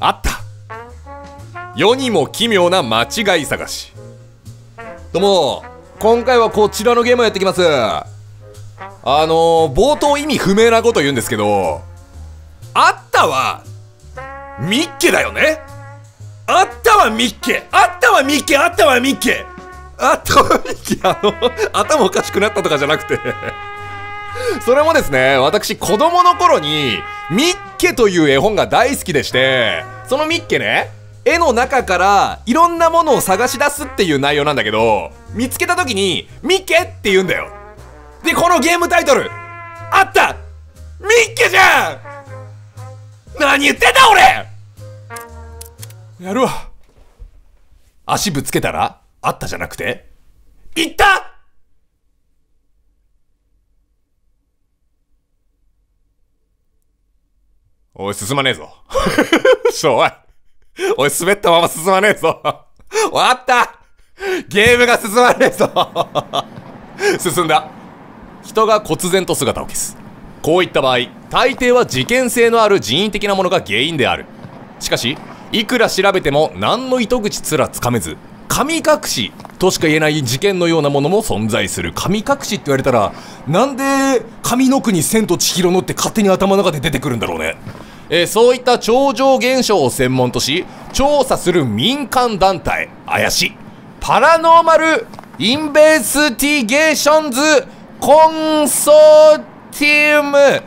あった。世にも奇妙な間違い探し。どうも今回はこちらのゲームをやってきます。あのー、冒頭意味不明なこと言うんですけどあったはミッケだよね。あったわミッケ。あったわミッケ。あったわミッケ。あったわミッケ。あの頭おかしくなったとかじゃなくて。それもですね私子供の頃にミッケという絵本が大好きでしてそのミッケね絵の中からいろんなものを探し出すっていう内容なんだけど見つけた時にミッケって言うんだよ。でこのゲームタイトルあった!ミッケじゃん!何言ってんだ俺!やるわ。足ぶつけたらあったじゃなくていった!おい、進まねえぞ。ちょ、おい。おい、滑ったまま進まねえぞ。終わったゲームが進まねえぞ 進んだ。人が忽然と姿を消す。こういった場合、大抵は事件性のある人為的なものが原因である。しかし、いくら調べても何の糸口すらつかめず、神隠しとしか言えない事件のようなものも存在する。神隠しって言われたら、なんで神の国千と千尋のって勝手に頭の中で出てくるんだろうね。えー、そういった超常現象を専門とし、調査する民間団体、怪しい。 Paranormal Investigations Consortium、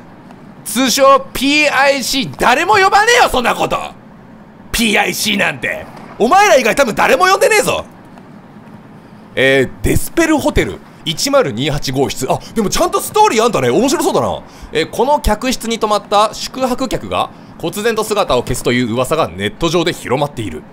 通称 PIC、誰も呼ばねえよ、そんなこと !PIC なんて。お前ら以外多分誰も呼んでねえぞえー、デスペルホテル1028号室。あでもちゃんとストーリーあんだね。面白そうだな、え、この客室に泊まった宿泊客が忽然と姿を消すという噂がネット上で広まっている。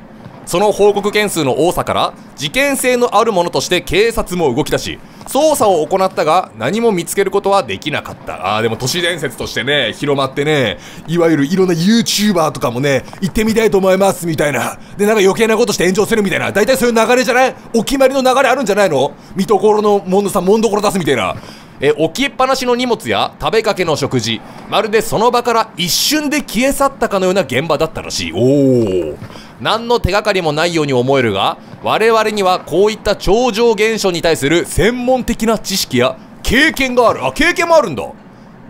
その報告件数の多さから事件性のあるものとして警察も動き出し捜査を行ったが何も見つけることはできなかった。あーでも都市伝説としてね広まってねいわゆるいろんな YouTuber とかもね行ってみたいと思いますみたいな。でなんか余計なことして炎上するみたいな。大体そういう流れじゃない？お決まりの流れあるんじゃないの？見どころのものさもんどころ出すみたいな。え置きっぱなしの荷物や食べかけの食事まるでその場から一瞬で消え去ったかのような現場だったらしい。おお何の手がかりもないように思えるが我々にはこういった超常現象に対する専門的な知識や経験がある。あ経験もあるんだ。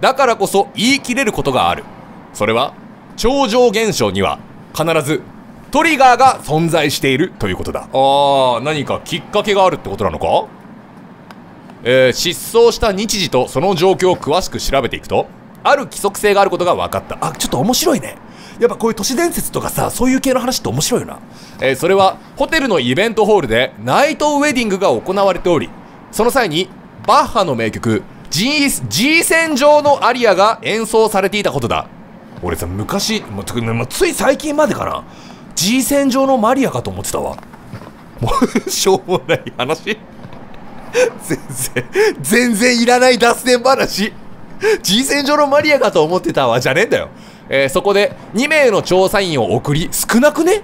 だからこそ言い切れることがある。それは超常現象には必ずトリガーが存在しているということだ。あー何かきっかけがあるってことなのか？えー、失踪した日時とその状況を詳しく調べていくとある規則性があることが分かった。あちょっと面白いねやっぱこういう都市伝説とかさそういう系の話って面白いよな、えー、それはホテルのイベントホールでナイトウェディングが行われておりその際にバッハの名曲 G, G 線上のアリアが演奏されていたことだ。俺さ昔もうつい最近までかな。G 線上のマリアかと思ってたわ。もうしょうもない話。全然全然いらない脱線話。G 線上のマリアかと思ってたわ。じゃねえんだよえー、そこで2名の調査員を送り少なくね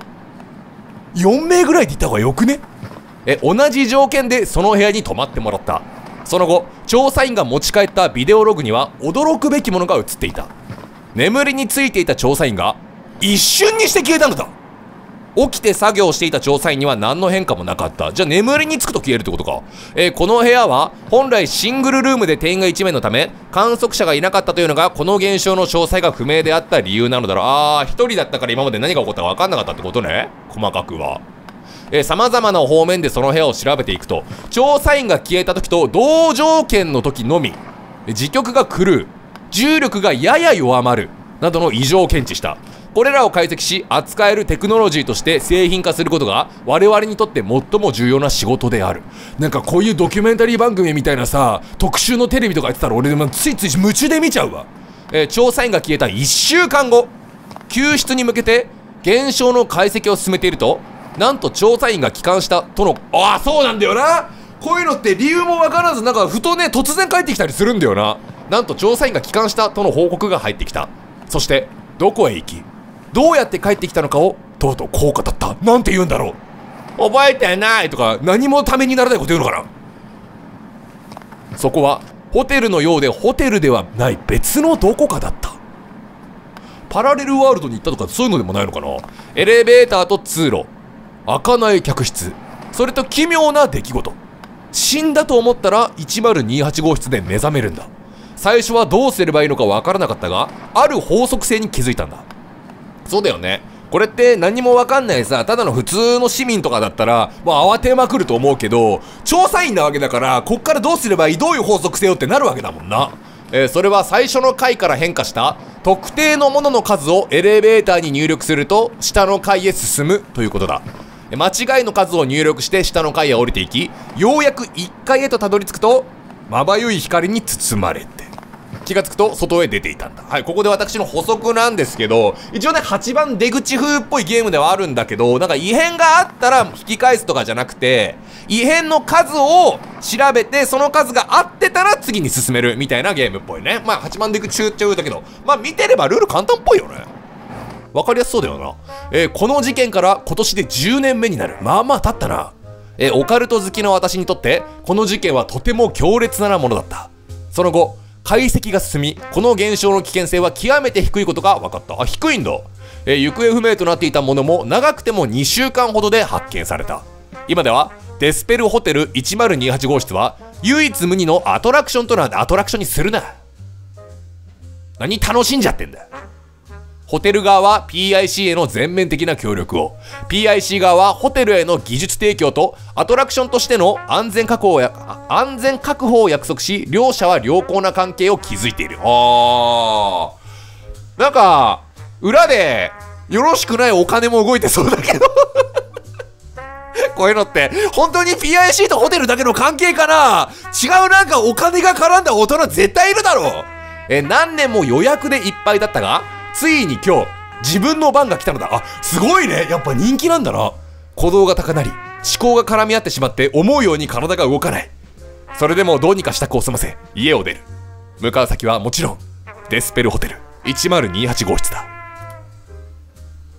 ？4名ぐらいでいた方がよくね？え同じ条件でその部屋に泊まってもらった。その後調査員が持ち帰ったビデオログには驚くべきものが映っていた。眠りについていた調査員が一瞬にして消えたのだ。起きて作業していた調査員には何の変化もなかった。じゃあ眠りにつくと消えるってことか、えー、この部屋は本来シングルルームで定員が1名のため観測者がいなかったというのがこの現象の詳細が不明であった理由なのだろう。ああ1人だったから今まで何が起こったか分かんなかったってことね。細かくは。さまざまな方面でその部屋を調べていくと調査員が消えた時と同条件の時のみ時局が狂う重力がやや弱まるなどの異常を検知した。これらを解析し扱えるテクノロジーとして製品化することが我々にとって最も重要な仕事である。なんかこういうドキュメンタリー番組みたいなさ特集のテレビとかやってたら俺でもついつい夢中で見ちゃうわ、えー、調査員が消えた1週間後救出に向けて現象の解析を進めているとなんと調査員が帰還したとのああそうなんだよな。こういうのって理由も分からずなんかふとね突然帰ってきたりするんだよな。なんと調査員が帰還したとの報告が入ってきた。そしてどこへ行きどうやって帰ってきたのかをとうとうこう語った。なんて言うんだろう。覚えてないとか。何もためにならないこと言うのかな。そこはホテルのようでホテルではない別のどこかだった。パラレルワールドに行ったとかそういうのでもないのかな。エレベーターと通路。開かない客室。それと奇妙な出来事。死んだと思ったら1028号室で目覚めるんだ。最初はどうすればいいのかわからなかったがある法則性に気づいたんだそうだよね。これって何もわかんないさただの普通の市民とかだったらもう慌てまくると思うけど調査員なわけだからこっからどうすればいいどういう法則性よってなるわけだもんな。えー、それは最初の階から変化した特定のものの数をエレベーターに入力すると下の階へ進むということだ。間違いの数を入力して下の階へ降りていきようやく1階へとたどり着くとまばゆい光に包まれて。気がつくと外へ出ていたんだはいここで私の補足なんですけど一応ね8番出口風っぽいゲームではあるんだけどなんか異変があったら引き返すとかじゃなくて異変の数を調べてその数が合ってたら次に進めるみたいなゲームっぽいねまあ8番出口中っちゃうだけどまあ見てればルール簡単っぽいよねわかりやすそうだよな。えー、この事件から今年で10年目になる。まあまあ経ったな。えー、オカルト好きな私にとって、この事件はとても強烈なものだった。その後、解析が進み、この現象の危険性は極めて低いことが分かった。あ、低いんだ。え、行方不明となっていたものも長くても2週間ほどで発見された。今では、デスペルホテル1028号室は、唯一無二のアトラクションとなるアトラクションにするな。何楽しんじゃってんだ。ホテル側は PIC への全面的な協力を、PIC 側はホテルへの技術提供とアトラクションとしての安全確保を安全確保を約束し、両者は良好な関係を築いている。あー。なんか、裏で、よろしくないお金も動いてそうだけど こういうのって、本当に PIC とホテルだけの関係かな？違うなんかお金が絡んだ大人絶対いるだろうえ、何年も予約でいっぱいだったが、ついに今日、自分の番が来たのだ。あ、すごいね。やっぱ人気なんだな。鼓動が高鳴り、思考が絡み合ってしまって思うように体が動かない。それでもどうにか支度を済ませ、家を出る。向かう先はもちろん、デスペルホテル1028号室だ。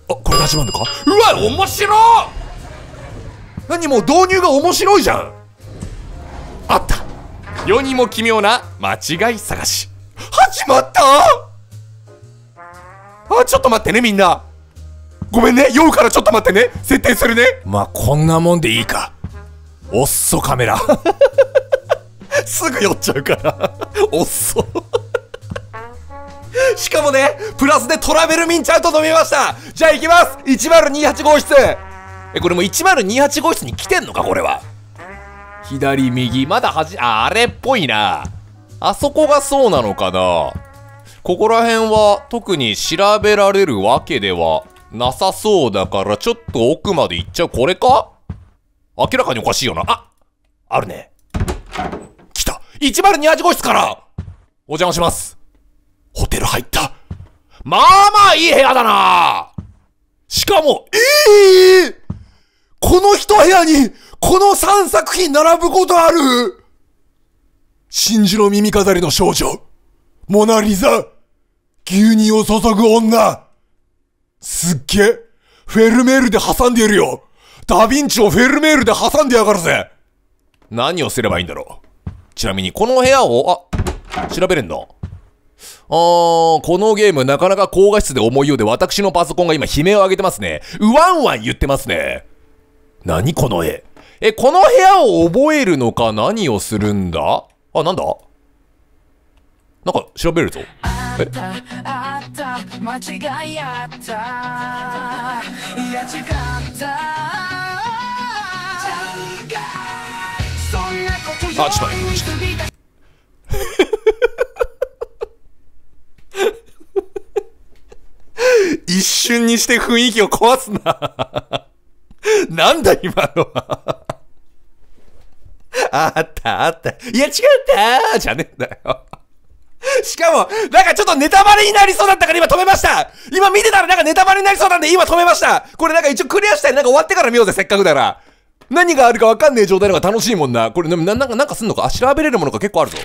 あ、これで始まるのか？うわ、面白何もう導入が面白いじゃんあった世にも奇妙な間違い探し。始まったあ、ちょっと待ってね、みんな。ごめんね、酔うからちょっと待ってね。設定するね。まあ、こんなもんでいいか。おっそカメラ。すぐ酔っちゃうから。おっそ。しかもね、プラスでトラベルミンちゃんと飲みましたじゃあ行きます !1028 号室え、これもう1028号室に来てんのかこれは。左、右、まだはじ、あ、あれっぽいな。あそこがそうなのかなここら辺は特に調べられるわけではなさそうだからちょっと奥まで行っちゃう。これか？明らかにおかしいよな。ああるね。来た !102 号室からお邪魔します。ホテル入った。まあまあいい部屋だなしかも、ええー、この一部屋に、この3作品並ぶことある真珠の耳飾りの少女。モナリザ牛乳を注ぐ女。すっげえ。フェルメールで挟んでいるよ。ダヴィンチをフェルメールで挟んでやがるぜ。何をすればいいんだろう。ちなみにこの部屋を、あ、調べれんのあー、このゲームなかなか高画質で重いようで私のパソコンが今悲鳴を上げてますね。うわんわん言ってますね。何この絵。え、この部屋を覚えるのか何をするんだ？あ、なんだ？なんか調べるぞ。えあ、ちょっと待って。一瞬にして雰囲気を壊すな。なんだ今のは。あったあった。いや違ったじゃねえんだよ。しかも、なんかちょっとネタバレになりそうだったから今止めました今見てたらなんかネタバレになりそうなんで今止めましたこれなんか一応クリアしたいなんか終わってから見ようぜ、せっかくなら。何があるかわかんねえ状態の方が楽しいもんな。これな、なんか、なんかすんのかあ、調べれるものが結構あるぞ。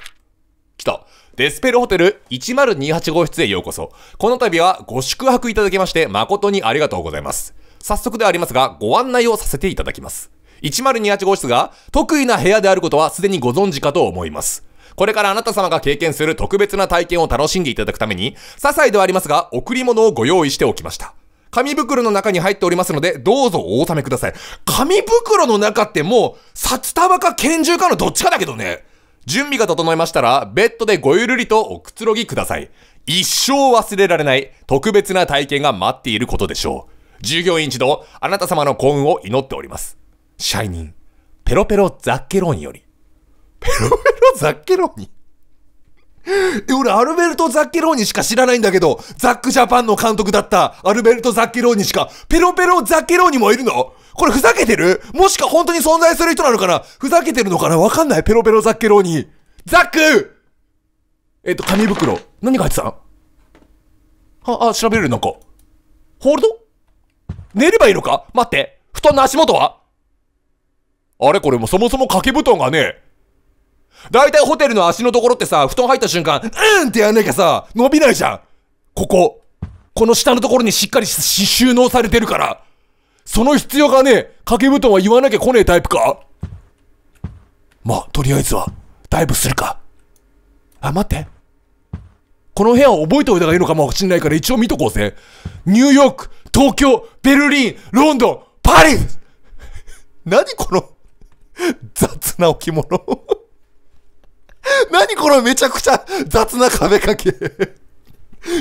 来た。デスペルホテル1028号室へようこそ。この度はご宿泊いただきまして誠にありがとうございます。早速ではありますが、ご案内をさせていただきます。1028号室が得意な部屋であることはすでにご存知かと思います。これからあなた様が経験する特別な体験を楽しんでいただくために、些細ではありますが、贈り物をご用意しておきました。紙袋の中に入っておりますので、どうぞお納めください。紙袋の中ってもう、札束か拳銃かのどっちかだけどね。準備が整いましたら、ベッドでごゆるりとおくつろぎください。一生忘れられない特別な体験が待っていることでしょう。従業員一同、あなた様の幸運を祈っております。シャイニン、ペロペロザッケローニより。ペロペロザッケローニえ、俺、アルベルト・ザッケローニしか知らないんだけど、ザック・ジャパンの監督だったアルベルト・ザッケローニしか、ペロペロ・ザッケローニもいるの？これふざけてる？もしか本当に存在する人なのかな？ふざけてるのかな？わかんない。ペロペロ・ザッケローニ。ザックえっと、紙袋。何が入ってたあ、あ、調べるなんか。ホールド？寝ればいいのか？待って。布団の足元は？あれこれもそもそも掛け布団がねだいたいホテルの足のところってさ、布団入った瞬間、うんってやんなきゃさ、伸びないじゃん。ここ。この下のところにしっかりし収納されてるから。その必要がね、掛け布団は言わなきゃ来ねえタイプかまあ、とりあえずは、ダイブするか。あ、待って。この部屋を覚えておいた方がいいのかもしんないから一応見とこうぜ。ニューヨーク、東京、ベルリン、ロンドン、パリ 何この、雑な置物。何このめちゃくちゃ雑な壁掛け。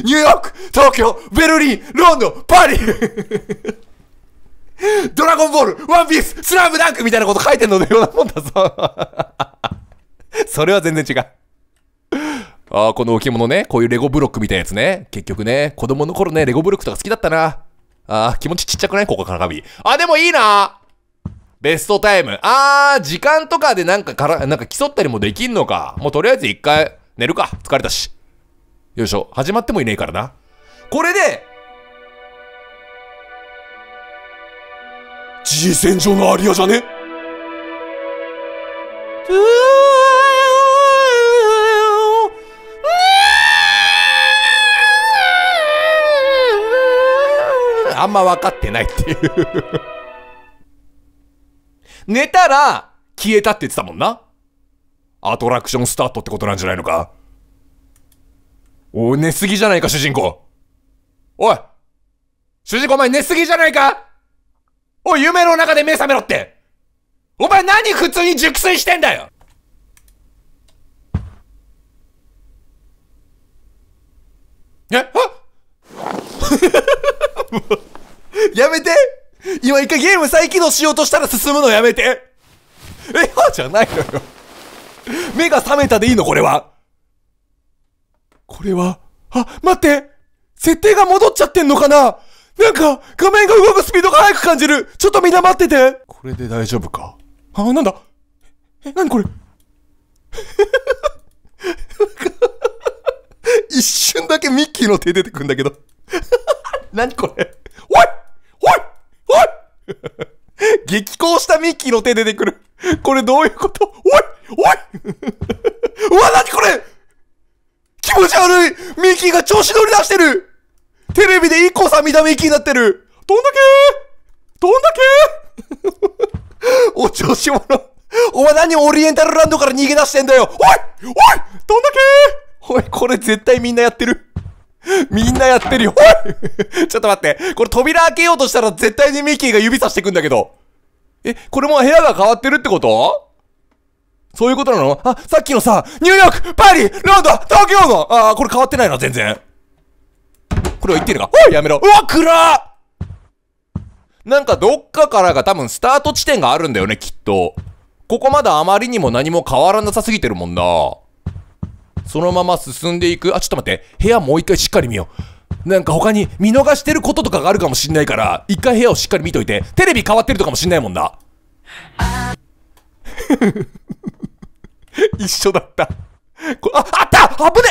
ニューヨーク、東京、ベルリン、ロンドン、パリドラゴンボール、ワンピース、スラムダンクみたいなこと書いてんののようなもんだぞ。それは全然違う。ああ、この置物ね。こういうレゴブロックみたいなやつね。結局ね、子供の頃ね、レゴブロックとか好きだったな。ああ、気持ちちっちゃくない？ここから紙。あ、でもいいなベストタイム。あー、時間とかでなんかから、なんか競ったりもできんのか。もうとりあえず一回寝るか。疲れたし。よいしょ。始まってもいねえからな。これで、G 戦場のアリアじゃね？あんま分かってないっていう寝たら消えたって言ってたもんな。アトラクションスタートってことなんじゃないのか。お、寝すぎじゃないか、主人公。おい主人公お前寝すぎじゃないかおい、夢の中で目覚めろってお前何普通に熟睡してんだよえ？あ やめて今一回ゲーム再起動しようとしたら進むのやめて。え、はじゃないのよ。目が覚めたでいいのこれは。これは、あ、待って。設定が戻っちゃってんのかな？なんか、画面が動くスピードが速く感じる。ちょっとみんな待ってて。これで大丈夫か？あ、なんだ？え、なにこれ？一瞬だけミッキーの手出てくんだけど。何これ？おい！おい！おい 激高したミッキーの手出てくる。これどういうこと？おいおい！うわ、なにこれ？気持ち悪い！ミッキーが調子乗り出してる！テレビで IKKO さん見たミッキーになってる！どんだけ？どんだけ？お調子者。お前何オリエンタルランドから逃げ出してんだよ？おいおい！どんだけ？おい、これ絶対みんなやってる。みんなやってるよ。お いちょっと待って。これ扉開けようとしたら絶対にミッキーが指さしてくんだけど。え、これも部屋が変わってるってこと？そういうことなの？あ、さっきのさ、ニューヨーク、パリ、ロンドン、東京の？あー、これ変わってないな、全然。これは言ってるか？おい、やめろ。うわ、暗っなんかどっかからが多分スタート地点があるんだよね、きっと。ここまだあまりにも何も変わらなさすぎてるもんな。そのまま進んでいく。あ、ちょっと待って。部屋もう一回しっかり見よう。なんか他に見逃してることとかがあるかもしんないから、一回部屋をしっかり見といて、テレビ変わってるとかもしんないもんな。一緒だった。こあ、あった危ね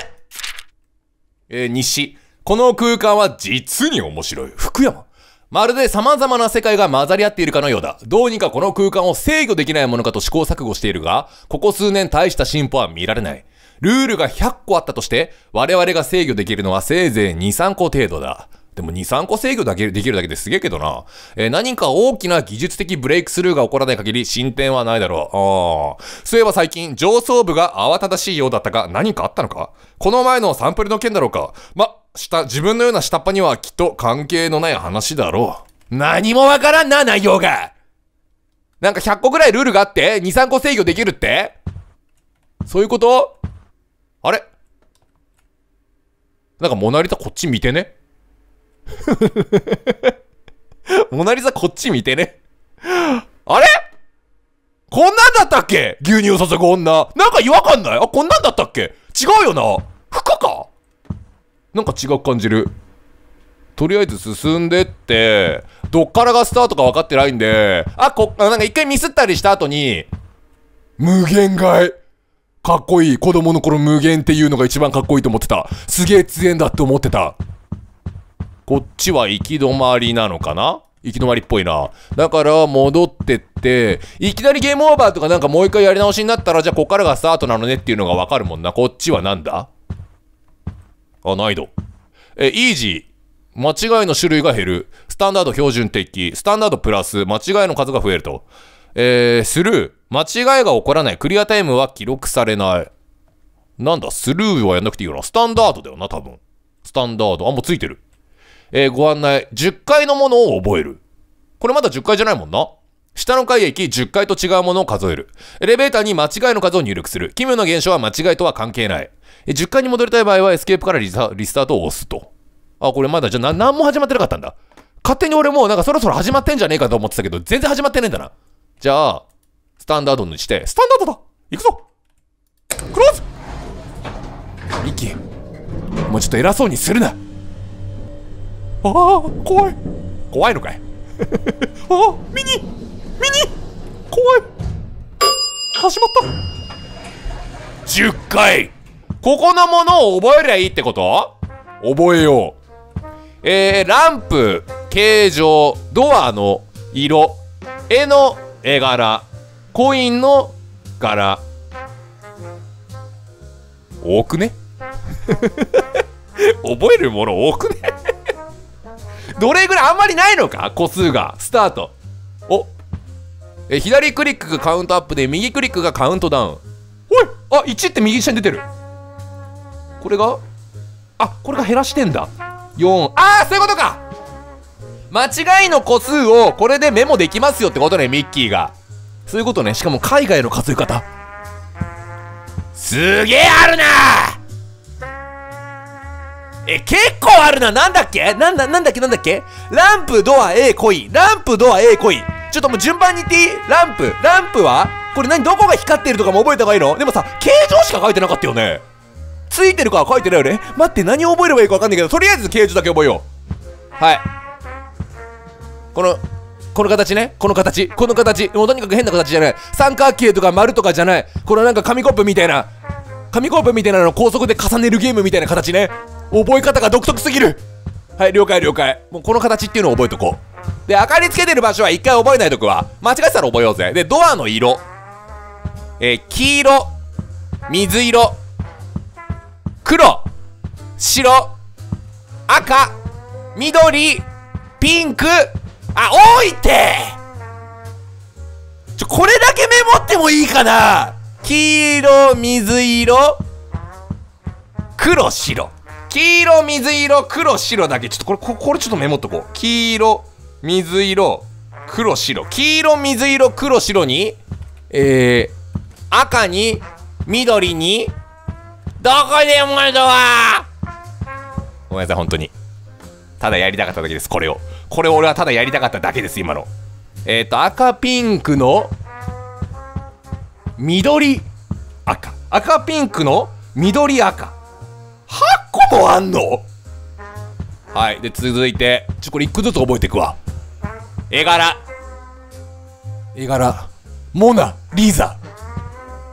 えー、西。この空間は実に面白い。福山。まるで様々な世界が混ざり合っているかのようだ。どうにかこの空間を制御できないものかと試行錯誤しているが、ここ数年大した進歩は見られない。ルールが100個あったとして、我々が制御できるのはせいぜい2、3個程度だ。でも2、3個制御だけできるだけですげえけどな。えー何か大きな技術的ブレイクスルーが起こらない限り進展はないだろう。ああ。そういえば最近上層部が慌ただしいようだったが何かあったのか？この前のサンプルの件だろうか？ま、下、自分のような下っ端にはきっと関係のない話だろう。何もわからんな、内容がなんか100個ぐらいルールがあって、2、3個制御できるって？そういうこと？あれ？なんかモナリザこっち見てね？モナリザこっち見てね？あれ？こんなんだったっけ？牛乳を注ぐ女。なんか違和感ない？あ、こんなんだったっけ？違うよな。服か？なんか違う感じる。とりあえず進んでって、どっからがスタートか分かってないんで、あ、こ、あなんか一回ミスったりした後に、無限外。かっこいい。子供の頃無限っていうのが一番かっこいいと思ってた。すげえ強えんだって思ってた。こっちは行き止まりなのかな？行き止まりっぽいな。だから戻ってって、いきなりゲームオーバーとかなんかもう一回やり直しになったら、じゃあこっからがスタートなのねっていうのがわかるもんな。こっちはなんだ？あ、難易度。え、イージー。間違いの種類が減る。スタンダード標準的。スタンダードプラス。間違いの数が増えると。えー、スルー。間違いが起こらない。クリアタイムは記録されない。なんだ、スルーはやんなくていいよな。スタンダードだよな、多分。スタンダード。あ、もうついてる。えーご案内。10階のものを覚える。これまだ10階じゃないもんな。下の階へ行き、10階と違うものを数える。エレベーターに間違いの数を入力する。奇妙な現象は間違いとは関係ない。10階に戻りたい場合は、エスケープからリスタートを押すと。あ、これまだじゃあ、な、んも始まってなかったんだ。勝手に俺もうなんかそろそろ始まってんじゃねえかと思ってたけど、全然始まってねえんだな。じゃあ、スタンダードにして、スタンダードだ。行くぞ。クローズ。ミッキー、もうちょっと偉そうにするな。ああ、怖い。怖いのかい？ああ、ミニ。ミニ。怖い。始まった。10回。ここのものを覚えりゃいいってこと？覚えよう。えー、ランプ、形状、ドアの色、絵の絵柄、コインの柄。多くね？覚えるもの多くね？どれぐらいあんまりないのか？個数が。スタート。おえ、左クリックがカウントアップで、右クリックがカウントダウン。おいあ、1って右下に出てる。これが？あ、これが減らしてんだ。4。あー、そういうことか間違いの個数をこれでメモできますよってことね、ミッキーが。そういうことね。しかも海外の数え方。すげえあるなえ、結構あるな。なんだっけ？なんだ、なんだっけ？なんだっけ？ランプ、ドア、A、コイ。ランプ、ドア、A、コイ。ちょっともう順番に言っていい？ランプ。ランプは？これ何？どこが光ってるとかも覚えた方がいいの？でもさ、形状しか書いてなかったよね。ついてるかは書いてないよね？待って、何を覚えればいいか分かんないけど、とりあえず形状だけ覚えよう。はい。この、この形ね。この形。この形。もうとにかく変な形じゃない。三角形とか丸とかじゃない。このなんか紙コップみたいな。紙コップみたいなの高速で重ねるゲームみたいな形ね。覚え方が独特すぎる。はい、了解了解。もうこの形っていうのを覚えとこう。で、明かりつけてる場所は一回覚えないとくわ。間違えたら覚えようぜ。で、ドアの色。えー黄色、水色、黒、白、赤、緑、ピンク、あ、多いてちょ、これだけメモってもいいかな黄色、水色、黒、白。黄色、水色、黒、白だけ。ちょっとこれ、これちょっとメモっとこう。黄色、水色、黒、白。黄色、水色、黒、白に、えー、赤に、緑に、どこでもいいぞわ？ごめんなさい、本当に。ただやりたかっただけです、これを。これ俺はただやりたかっただけです、今の。えっ、ー、と、赤ピンクの、緑赤。赤ピンクの緑赤。8個もあんの？はい。で、続いて、ちょ、これ1個ずつ覚えていくわ。絵柄。絵柄。モナ・リザ。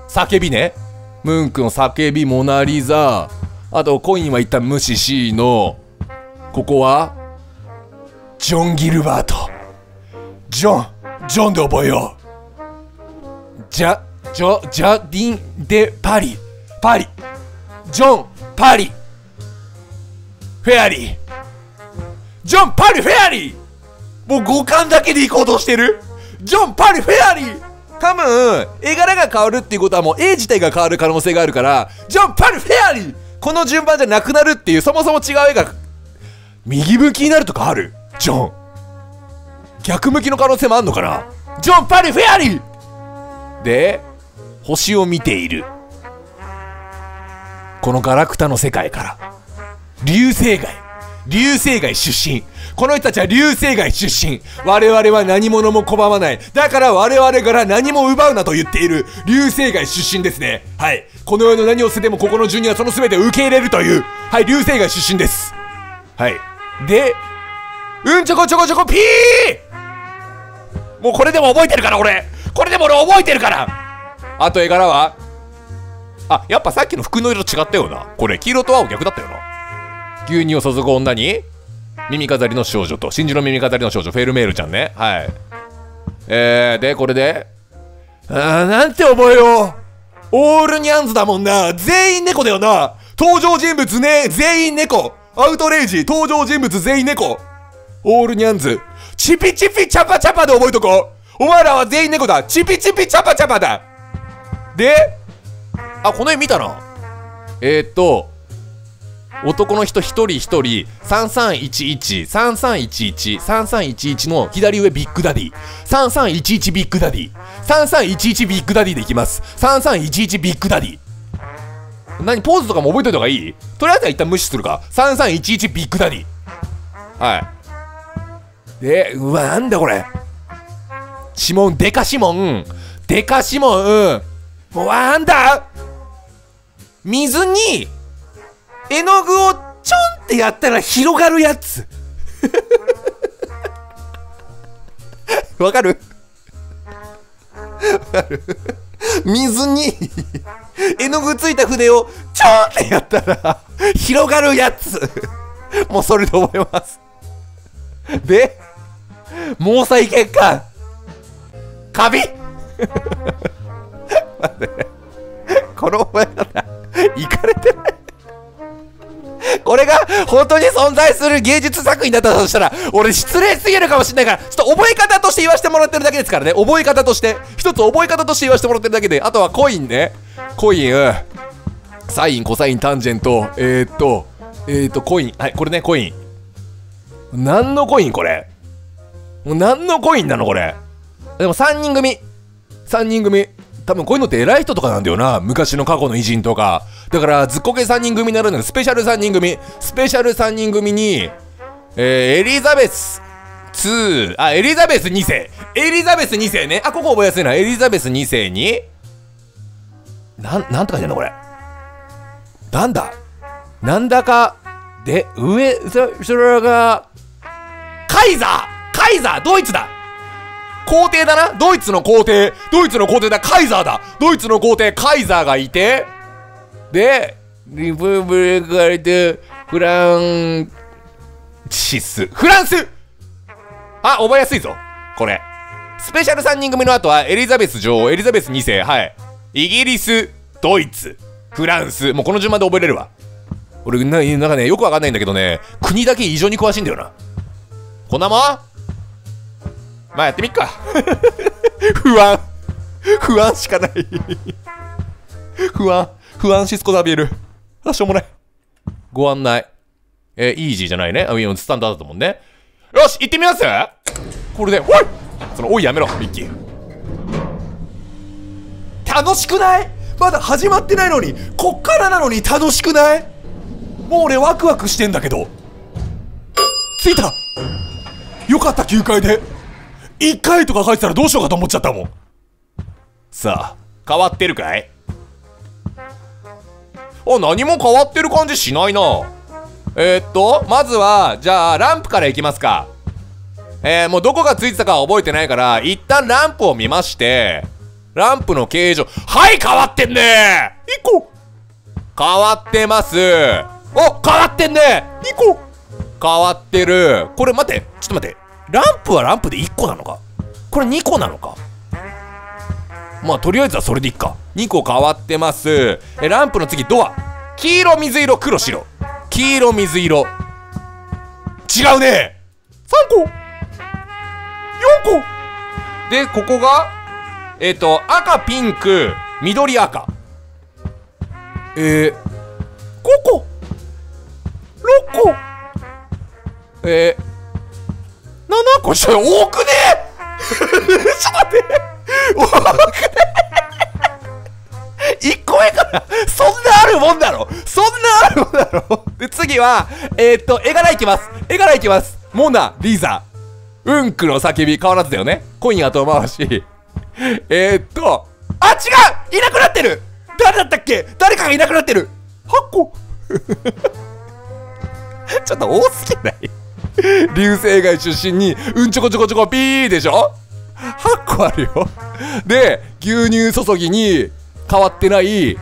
叫びね。ムンクの叫び、モナ・リザ。あと、コインは一旦無視 C の、ここは、ジョン・ギルバート。ジョン、ジョンで覚えよう。ジャ、ジョ、ジャディン・デ・パリ。パリ。ジョン、パリ。フェアリー。ジョン・パリ・フェアリーもう五感だけで行こうとしてる?ジョン・パリ・フェアリー多分、絵柄が変わるっていうことはもう絵自体が変わる可能性があるから、ジョン・パリ・フェアリーこの順番じゃなくなるっていう、そもそも違う絵が、右向きになるとかある?ジョン。逆向きの可能性もあんのかな？ジョン・パリ・フェアリーで、星を見ている。このガラクタの世界から、流星街、流星街出身。この人たちは流星街出身。我々は何者も拒まない。だから我々から何も奪うなと言っている流星街出身ですね。はい。この世の何を捨ててもここの順にはその全てを受け入れるという、はい、流星街出身です。はい。で、うんちょこちょこちょこピー！もうこれでも覚えてるから俺。これでも俺覚えてるから。あと絵柄は？あ、やっぱさっきの服の色違ったよな。これ黄色と青逆だったよな。牛乳を注ぐ女に耳飾りの少女と真珠の耳飾りの少女フェルメールちゃんね。はい。えー、でこれであーなんて覚えよう。オールニャンズだもんな。全員猫だよな。登場人物ね。全員猫。アウトレイジ登場人物全員猫。オールニャンズチピチピチャパチャパで覚えとこうお前らは全員猫だチピチピチャパチャパだであこの絵見たなえー、っと男の人一人一人3311、3311、3311の左上ビッグダディ、3311ビッグダディ、3311ビッグダディでいきます。3311ビッグダディ。何ポーズとかも覚えといた方がいい？とりあえずは一旦無視するか。3311ビッグダディ。はい。で、うわ、なんだこれ。シモン、デカシモン。デカシモン。うん。もう、なんだ水に、絵の具をちょんってやったら広がるやつ わかる？わかる水に絵の具ついた筆をちょんってやったら広がるやつもうそれで覚えますで毛細血管カビ待ってこの覚え方いかれてないこれが本当に存在する芸術作品だったとしたら、俺失礼すぎるかもしれないから、ちょっと覚え方として言わせてもらってるだけですからね。覚え方として。一つ覚え方として言わせてもらってるだけで。あとはコインね。コイン、サイン、コサイン、タンジェント、えー、っと、えー、っと、コイン。はい、これね、コイン。何のコインこれ？もう何のコインなのこれ？でも3人組。3人組。多分こういうのって偉い人とかなんだよな。昔の過去の偉人とか。だから、ずっこけ3人組になるのよ。スペシャル3人組。スペシャル3人組に、えー、エリザベス2、あ、エリザベス2世。エリザベス2世ね。あ、ここ覚えやすいな。エリザベス2世に、なん、なんとか言うんだこれ。なんだ？なんだか、で、上、そ、それが、カイザーカイザードイツだ。皇帝だな。ドイツの皇帝。ドイツの皇帝だ。カイザーだ。ドイツの皇帝カイザーがいて。でリプブリカリテフランシス。フランス。あ覚えやすいぞ。これ。スペシャル3人組の後はエリザベス女王エリザベス2世。はい。イギリスドイツ。フランス。もうこの順番で覚えれるわ。俺ななんかねよくわかんないんだけどね。国だけ異常に詳しいんだよな。こんなもんまあやってみっか。不安。不安しかない。不安。不安シスコザビエル。あしょうもない。ご案内。えー、イージーじゃないね。あスタンダードだと思うね。よし行ってみます。これでおい！そのおいやめろミッキー。楽しくない？まだ始まってないのにこっからなのに楽しくない？もう俺ワクワクしてんだけど。着いた。よかった9階で。1回とか書いてたらどうしようかと思っちゃったもん。さあ変わってるかい？あ何も変わってる感じしないな。えー、っとまずはじゃあランプからいきますか。えー、もうどこがついてたかは覚えてないから一旦ランプを見ましてランプの形状。はい変わってんね1個変わってます。お変わってんね2個変わってる。これ待ってちょっと待ってランプはランプで1個なのか？これ2個なのか？まあとりあえずはそれでいっか。2個変わってます。えランプの次ドア。黄色水色黒白。黄色水色。違うね。3個。4個。でここがえっ、と赤ピンク。緑赤。えー、5個。6個。えー、7個ちょ多くね？ちょっと待って。多くね？1個目から。そんなあるもんだろ。そんなあるもんだろ。で次はえー、っと絵柄いきます。絵柄いきます。モナ・リザ。うんこの叫び変わらずだよね。コイン後回し。えー、っとあ違う！いなくなってる！誰だったっけ？誰かがいなくなってる！8個 ちょっと多すぎない？流星街出身にうんちょこちょこちょこピーでしょ？8個あるよ。で牛乳注ぎに変わってない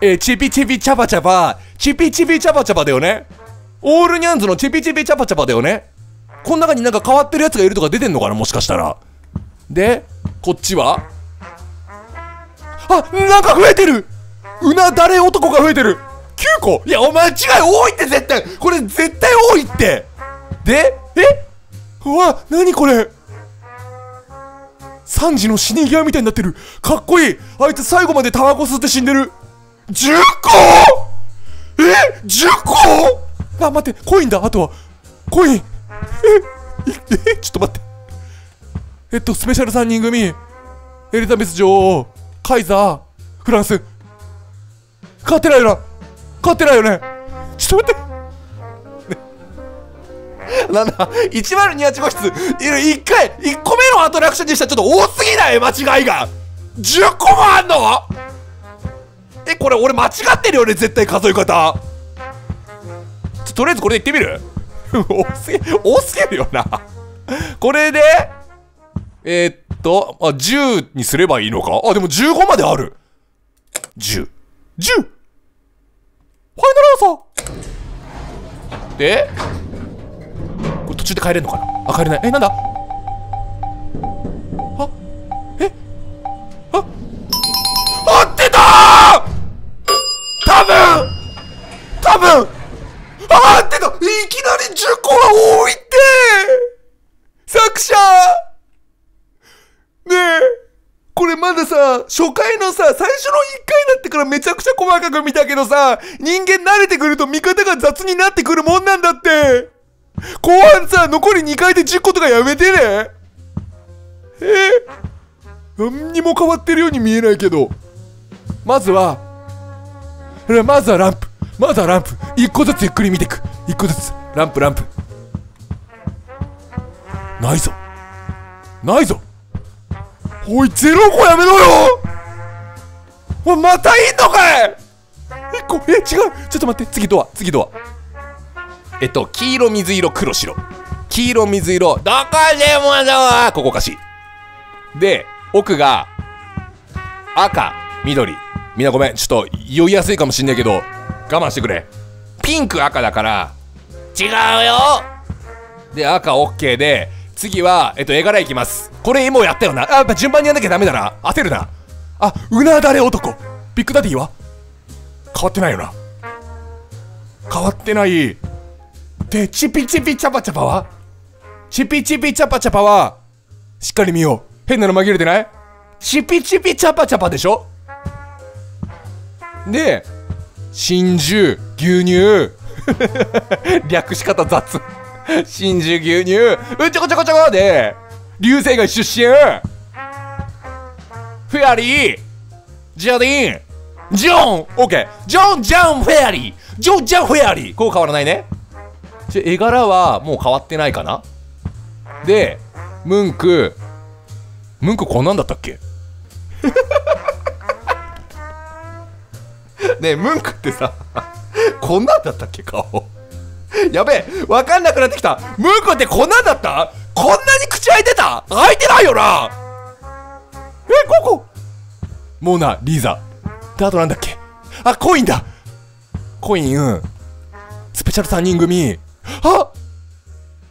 えー、チピチピチャパチャパチピチピチャパチャパだよね。オールニャンズのチピチピチャパチャパだよね。この中になんか変わってるやつがいるとか出てんのかなもしかしたら。でこっちはあなんか増えてる。うなだれ男が増えてる。9個。いやお前違い多いって絶対。これ絶対多いって。でえ？うわ何これ？3時の死に際みたいになってる。かっこいい。あいつ最後までタバコ吸って死んでる。10個？え？10個？あ待ってコインだ。あとはコイン。え？え？ちょっと待って。えっとスペシャル3人組エリザベス女王カイザーフランス。勝てないよな。勝てないよね。ちょっと待って。なんだ1028号室。1回1個目のアトラクションにしたらちょっと多すぎない？間違いが。10個もあんの？えこれ俺間違ってるよね絶対数え方。とりあえずこれでいってみる？多すぎ多すぎるよな。これでえー、っとあ10にすればいいのか？あでも15まである。10 10! ファイナルアンサー。でこれ途中で帰れんのかな？あ帰れない。えなんだ？あえ？あ合ってた！多分！多分！あ合ってた！いきなり10個は多いって！作者！ねえ！これまださ、初回のさ、最初の1回だってからめちゃくちゃ細かく見たけどさ、人間慣れてくると見方が雑になってくるもんなんだって！後半さ、残り2回で10個とかやめてねえ？何にも変わってるように見えないけど。まずは、まずはランプ。まずはランプ。1個ずつゆっくり見てく。1個ずつ。ランプ、ランプ。ないぞ。ないぞ。おい、ゼロ個やめろよおまたいんのかい1個、え、違う。ちょっと待って。次ドア、次ドア。えっと、黄色、水色、黒、白。黄色、水色、どこでもドアここかし。で、奥が、赤、緑。みんなごめん。ちょっと、酔いやすいかもしんないけど、我慢してくれ。ピンク、赤だから、違うよで、赤 OK で、次は、えっと、絵柄いきます。これもうやったよな。あ、やっぱ順番にやんなきゃダメだな。焦るな。あ、うなだれ男。ビッグダディは？変わってないよな。変わってない。で、チピチピチャパチャパは？チピチピチャパチャパは、しっかり見よう。変なの紛れてない？チピチピチャパチャパでしょ？で、真珠、牛乳、略し方雑。真珠牛乳、うんちょこちょこちょこ。で、流星街出身、フェアリー、ジャディン、ジョン、オッケー、ジョン・ジャン・フェアリー、ジョン・ジャン・フェアリー、こう変わらないね。絵柄はもう変わってないかな？で、ムンク、ムンクこんなんだったっけ？ねえ、ムンクってさ、こんなんだったっけ？顔。やべえ、わかんなくなってきた。ムンクってこんなんだった？こんなに口開いてた？開いてないよな！え、ここ。モーナ、リーザ。で、あとなんだっけ？あ、コインだ。コイン、スペシャル3人組。あ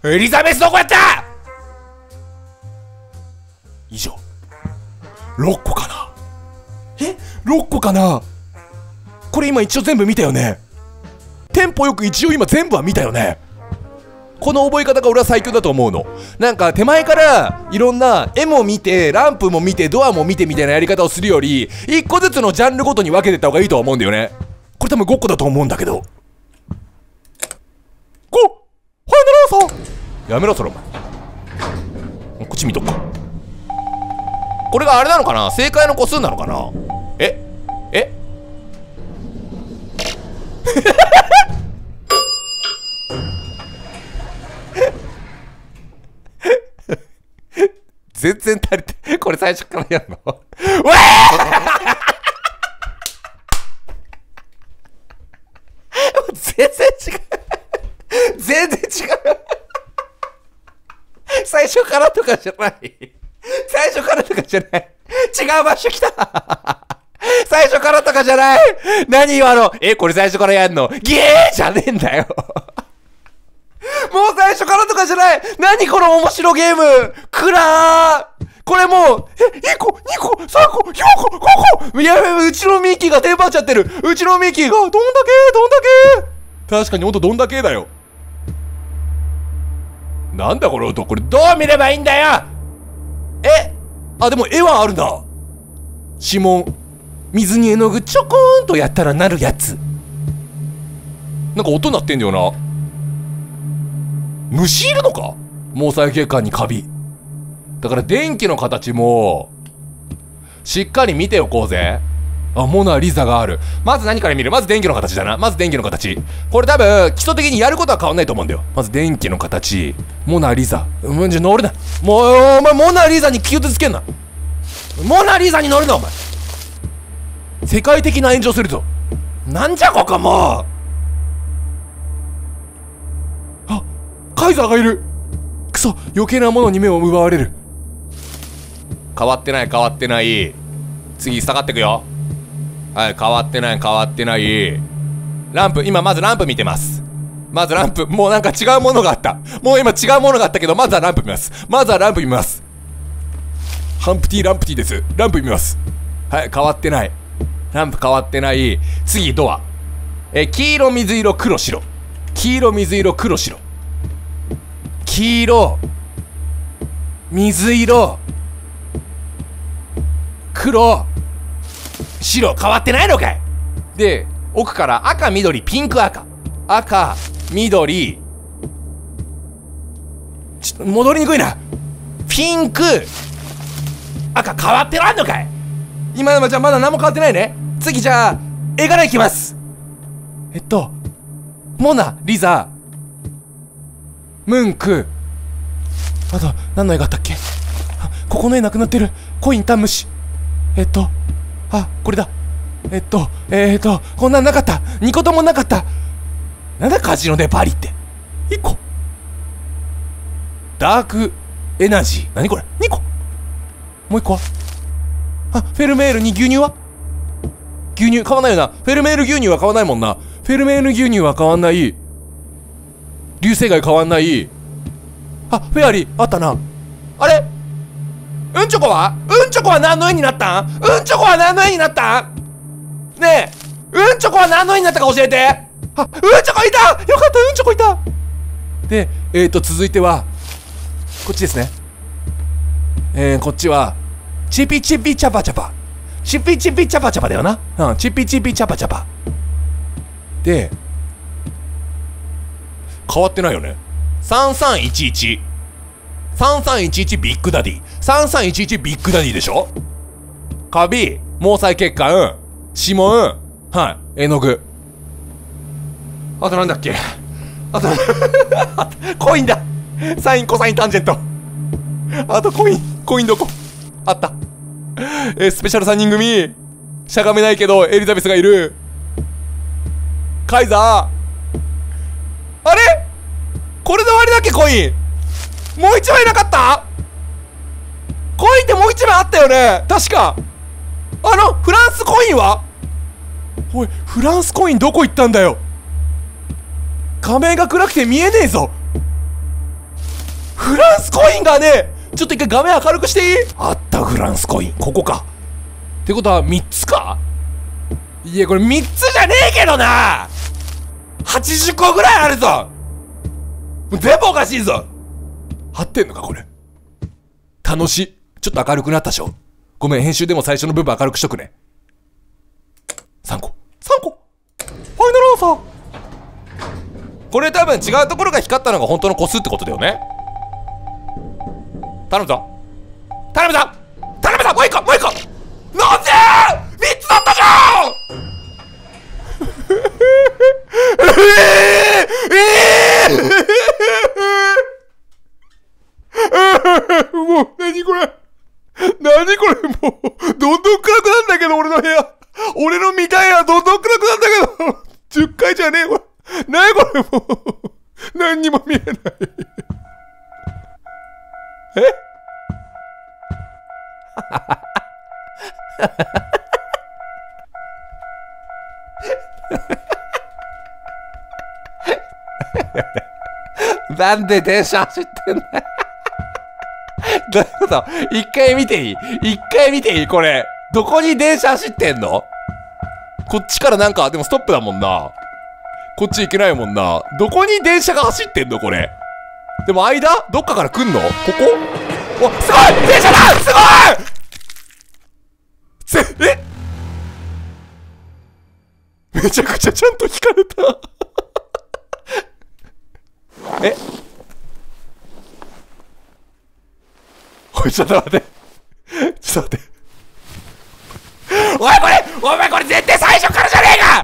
エリザベスどこやった？以上。6個かな。え ?6 個かな？これ今一応全部見たよね。テンポよく一応今全部は見たよね。この覚え方が俺は最強だと思うの。なんか手前からいろんな絵も見てランプも見てドアも見てみたいなやり方をするより一個ずつのジャンルごとに分けてった方がいいとは思うんだよね。これ多分5個だと思うんだけど5ファイナルアンサーやめろそれお前こっち見とくかこれがあれなのかな？正解の個数なのかな？え？え？全然足りてこれ最初からやるの？わ全然違う。全然初からとかじゃない。最初からとかじゃない。違う場所来た。最初からとかじゃない。何今の。え、これ最初からやんの。ゲーじゃねえんだよ。もう最初からとかじゃない。何この面白ゲーム。くらー。これもう、え、1個、2個、3個、4個、5個。いや、うちのミッキーがテンパっちゃってる。うちのミッキーが、どんだけどんだけ確かにほんとどんだけだよ。なんだこの音これどう見ればいいんだよえ？あ、でも絵はあるんだ。指紋。水に絵の具ちょこーんとやったらなるやつ。なんか音鳴ってんだよな。虫いるのか？毛細血管にカビ。だから電気の形も、しっかり見ておこうぜ。あ、モナリザがある。まず何から見る？まず電気の形だな。まず電気の形。これ多分、基礎的にやることは変わんないと思うんだよ。まず電気の形。モナリザ。うん、じゃ乗るな。もう、お前、モナリザに気をつけんな。モナリザに乗るな、お前。世界的な炎上するぞ。なんじゃ、ここもう。あ、カイザーがいる。くそ、余計なものに目を奪われる。変わってない、変わってない。次、下がってくよ。はい、変わってない、変わってない。ランプ、今まずランプ見てます。まずランプ、もうなんか違うものがあった。もう今違うものがあったけど、まずはランプ見ます。まずはランプ見ます。ハンプティーランプティーです。ランプ見ます。はい、変わってない。ランプ変わってない。次、ドア。え、黄色、水色、黒、白。黄色、水色、黒、白。黄色、水色、黒、白、変わってないのかいで、奥から赤、緑、ピンク、赤。赤、緑、ちょっと戻りにくいな。ピンク、赤、変わってないのかい今のじゃあまだ何も変わってないね。次じゃあ、絵柄いきます。えっと、モナ、リザ、ムンク、あと、何の絵があったっけ？あ、ここの絵なくなってる。コインタンムシ。えっと、あ、これだ。えっと、えー、っと、こんなんなかった。2個ともなかった。なんだカジノでパリって。1個。ダークエナジー。何これ ?2 個。もう1個は？あ、フェルメールに牛乳は？牛乳買わないよな。フェルメール牛乳は買わないもんな。フェルメール牛乳は買わない。流星街変わんない。あ、フェアリー、あったな。あれ？うんちょこは？うんちょこは何の絵になったん？うんちょこは何の絵になったん？ねえ、うんちょこは何の絵になったか教えてあ、うんちょこいたよかった、うんちょこいたで、えーと、続いては、こっちですね。えー、こっちは、チピチピチャパチャパ。チピチピチャパチャパだよな。うん、チピチピチャパチャパ。で、変わってないよね。3311。3311ビッグダディ。3311ビッグダディでしょ？カビ、毛細血管、指紋、はい、絵の具。あとなんだっけ？あと、コインだサイン、コサイン、タンジェント。あとコイン、コインどこ？あった。えースペシャル3人組。しゃがめないけど、エリザベスがいる。カイザー。あれ？これで終わりだっけ、コイン？もう一枚なかった？コインってもう一枚あったよね？確か。あの、フランスコインは？おい、フランスコインどこ行ったんだよ？画面が暗くて見えねえぞ。フランスコインがねちょっと一回画面明るくしていい？あったフランスコイン。ここか。ってことは3つか？いやこれ3つじゃねえけどな！80個ぐらいあるぞ。全部おかしいぞ。合ってんのかこれ。楽しい。ちょっと明るくなったでしょ。ごめん編集でも最初の部分明るくしとくね。3個。3個。ファイナルアンサー。これ多分違うところが光ったのが本当の個数ってことだよね。頼むぞ。頼むぞ。頼むぞ。もう一個もう一個。なんで !3 つだったじゃんええええ もう、何これ？何これ？もう、どんどん暗くなんだけど、俺の部屋。俺の見たいはどんどん暗くなんだけど、10回じゃねえ、これ。何これ？もう、何にも見えない。え？なんで電車走ってんだよ。どういうこと？一回見ていい？一回見ていい？これ。どこに電車走ってんの？こっちからなんか、でもストップだもんな。こっち行けないもんな。どこに電車が走ってんの？これ。でも間？どっかから来んの？ここ？お、すごい！電車だ！すごい！せ、え？めちゃくちゃちゃんと引かれたえおい、ちょっと待って。ちょっと待って。おい、これお前これ絶対最初からじゃねえか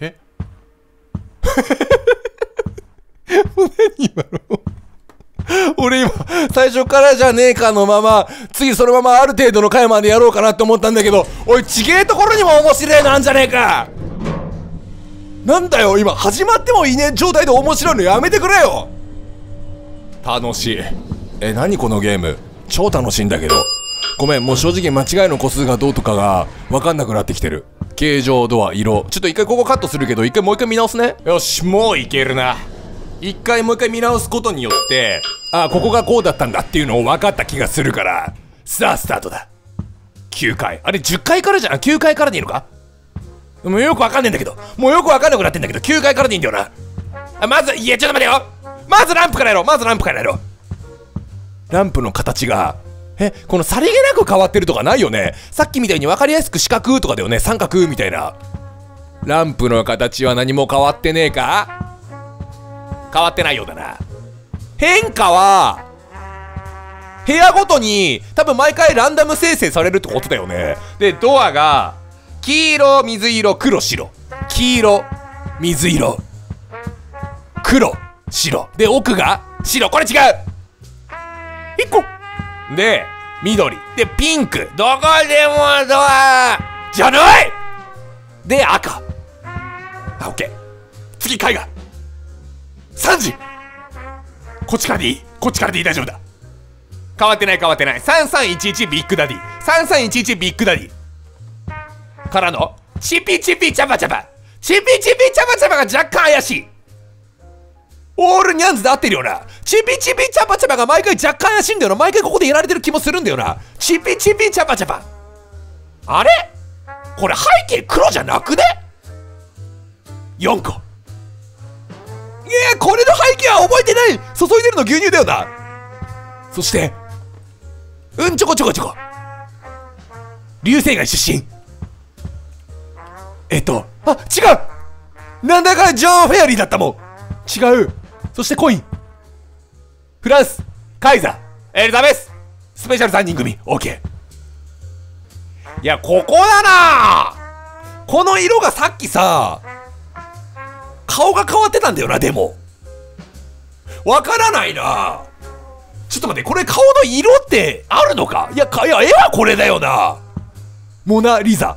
え？もう何今の俺今、最初からじゃねえかのまま、次そのままある程度の回までやろうかなって思ったんだけど、おい、ちげえところにも面白いのあんじゃねえかなんだよ、今、始まってもいねえ状態で面白いのやめてくれよ楽しい。え、何このゲーム？超楽しいんだけど。ごめん、もう正直間違いの個数がどうとかが分かんなくなってきてる。形状、ドア、色。ちょっと一回ここカットするけど、一回もう一回見直すね。よし、もういけるな。一回もう一回見直すことによって、あ、ここがこうだったんだっていうのを分かった気がするから、さあ、スタートだ。9回。あれ、10回からじゃん ?9 回からでいいのか？もうよくわかんねえんだけど。もうよくわかんなくなってんだけど、9回からでいいんだよな。あ、まず、いや、ちょっと待てよまずランプからやろうまずランプからやろうランプの形が、え、このさりげなく変わってるとかないよねさっきみたいに分かりやすく四角とかだよね三角みたいな。ランプの形は何も変わってねえか？変わってないようだな。変化は、部屋ごとに多分毎回ランダム生成されるってことだよね。で、ドアが、黄色、水色、黒、白。黄色、水色、黒、白。で、奥が白。これ違う !1 個で、緑。で、ピンク。どこでもドアじゃないで、赤。あ、オッケー。次、絵画。3時こっちからでいいこっちからでいい大丈夫だ。変わってない変わってない。3311ビッグダディ。3311ビッグダディ。からの、チピチピチャパチャパ。チピチピチャパチャパが若干怪しい。オールニャンズで合ってるよな。チピチピチャパチャパが毎回若干怪しいんだよな。毎回ここでやられてる気もするんだよな。チピチピチャパチャパ。あれ？これ背景黒じゃなくね ?4 個。いやこれの背景は覚えてない注いでるの牛乳だよな。そして、うんちょこちょこちょこ。流星街出身。えっと、あ、違う。なんだかジョン・フェアリーだったもん。違う。そしてコイン。フランスカイザー。エリザベス。スペシャル3人組。OK いやここだな。この色がさっきさ顔が変わってたんだよなでもわからないな。ちょっと待ってこれ顔の色ってあるのか？いやかいや絵はこれだよな。モナ・リザ。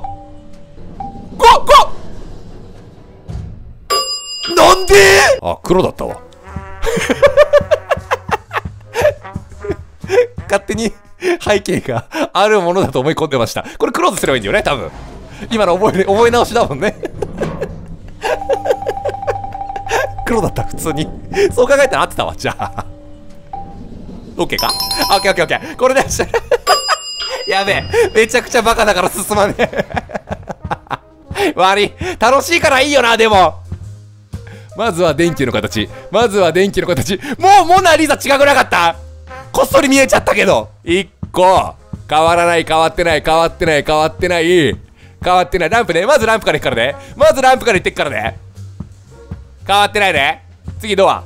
なんで？あ、黒だったわ。勝手に背景があるものだと思い込んでました。これクローズすればいいんだよね、多分。今の覚え、覚え直しだもんね。黒だった、普通に。そう考えたら合ってたわ、じゃあ。OK か？オッケーオッケーオッケー。これで、やべえ。めちゃくちゃバカだから進まねえ。悪い。楽しいからいいよな、でも。まずは電気の形。まずは電気の形。もうモナリザ違くなかったこっそり見えちゃったけど。一個。変わらない、変わってない、変わってない、変わってない。変わってない。ランプね。まずランプから行くからね。まずランプから行ってくからね。変わってないね。次ドア。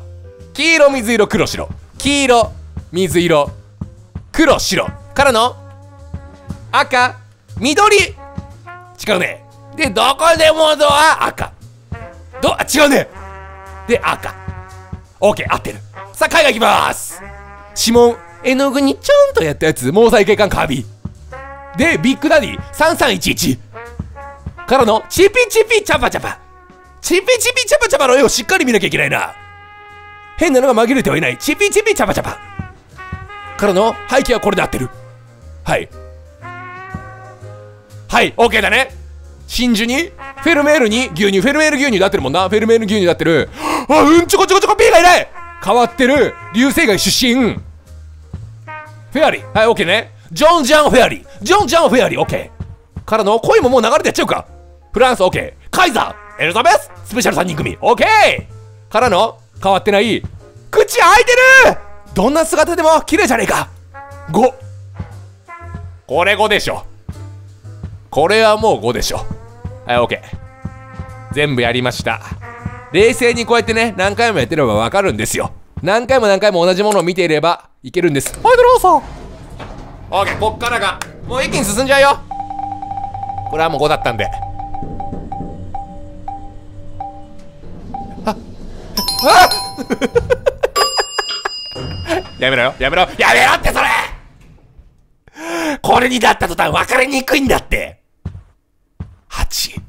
黄色、水色、黒、白。黄色、水色、黒、白。からの赤、緑。違うね。で、どこでもドア、赤。ど、あ、違うね。で、赤。オッケー、合ってる。さあ、絵画行きます指紋、絵の具にちょんとやったやつ、毛細血管カービィ。で、ビッグダディ、3311。からの、チピチピチャパチャパ。チピチピチャパチャパの絵をしっかり見なきゃいけないな。変なのが紛れてはいない。チピチピチャパチャパ。からの、背景はこれで合ってる。はい。はい、オッケーだね。真珠に、フェルメールに？牛乳、フェルメール牛乳で合ってるもんな。フェルメール牛乳で合ってる。あ、うんちょこちょこちょこ P がいない変わってる、流星街出身。フェアリー。はい、オッケーね。ジョン・ジャン・フェアリー。ジョン・ジャン・フェアリー、オッケー。からの声ももう流れてやっちゃうか。フランス、オッケー。カイザー、エリザベス、スペシャル3人組、オッケーからの変わってない、口開いてるどんな姿でも綺麗じゃねえか !5! これ5でしょ。これはもう5でしょ。はい、OK。全部やりました。冷静にこうやってね、何回もやってればわかるんですよ。何回も何回も同じものを見ていればいけるんです。はい、ドローソー !OK、こっからが、もう一気に進んじゃうよこれはもう5だったんで。ああ やめろよ、やめろ、やめろってそれこれになった途端分かりにくいんだって8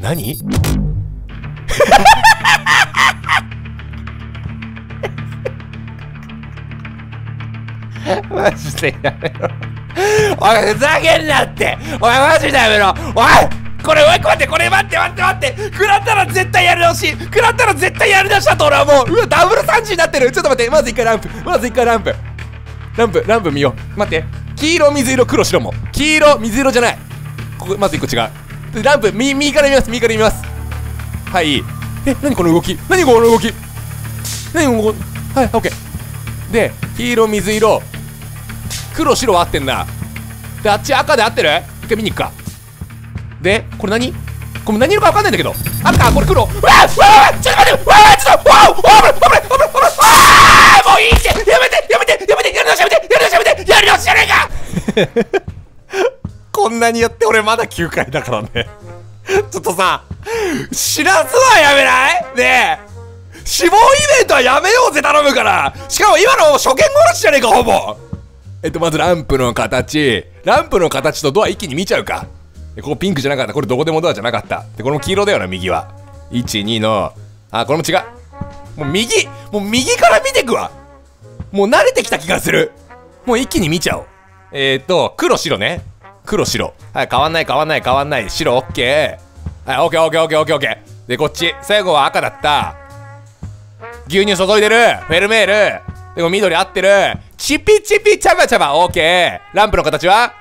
何？マジでやめろおいふざけんなっておいマジでやめろおいこれ、おい、待って、これ待って待って待って。食らったら絶対やり直し。食らったら絶対やり直しだと俺はもう。うわ、ダブル3時になってる。ちょっと待って、まず一回ランプ。まず一回ランプ。ランプ、ランプ見よう。待って。黄色、水色、黒、白も。黄色、水色じゃない。ここ、まず一個違う。ランプ、右、右から見ます。右から見ます。はい。え、何この動き何この動き何このはい、オッケー。で、黄色、水色、黒、白は合ってんな。で、あっち赤で合ってる？一回見に行くか。で、これ何？これ何色かわかんないんだけど。赤、これ黒。うわうわちょっと待ってうわちょっとわあ危ない危ない危ない危ないあもういいってやめてやめてやめてやり直しやめてやり直しやめてやり直しじゃねえかこんなにやって俺まだ9回だからねちょっとさ、知らずはやめないねえ。死亡イベントはやめようぜ頼むからしかも今の初見殺しじゃねえかほぼえっとまずランプの形ランプの形とドア一気に見ちゃうかでここピンクじゃなかったこれどこでもドアじゃなかったでこれも黄色だよな右は12のあこれも違うもう右もう右から見てくわもう慣れてきた気がする。もう一気に見ちゃおう。えー、っと黒白ね。黒白。はい変わんない変わんない変わんない。白オッケーはいオッケーオッケーオッケーオッケーオッケーでこっち。最後は赤だった。牛乳注いでる。フェルメール。でも緑合ってる。チピチピチャパチャパ。オッケーランプの形は？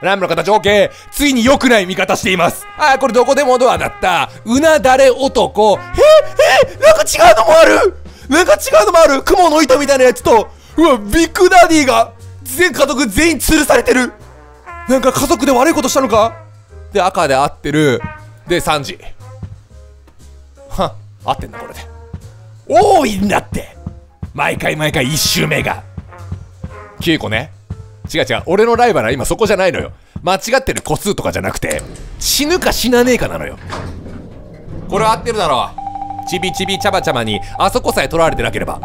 ランプの形。OK! ついに良くない見方しています。あー、これどこでもドアだった。うなだれ男。ええなんか違うのもあるなんか違うのもある蜘蛛の糸みたいなやつと、うわ、ビッグダディが、全家族全員吊るされてるなんか家族で悪いことしたのか？で、赤で合ってる。で、3時。は合ってんだ、これで。多いんだって毎回毎回1周目が。9個ね。違う違う。俺のライバルは今そこじゃないのよ。間違ってる個数とかじゃなくて、死ぬか死なねえかなのよ。これ合ってるだろう。ちびちびちゃばちゃまに、あそこさえ取られてなければ。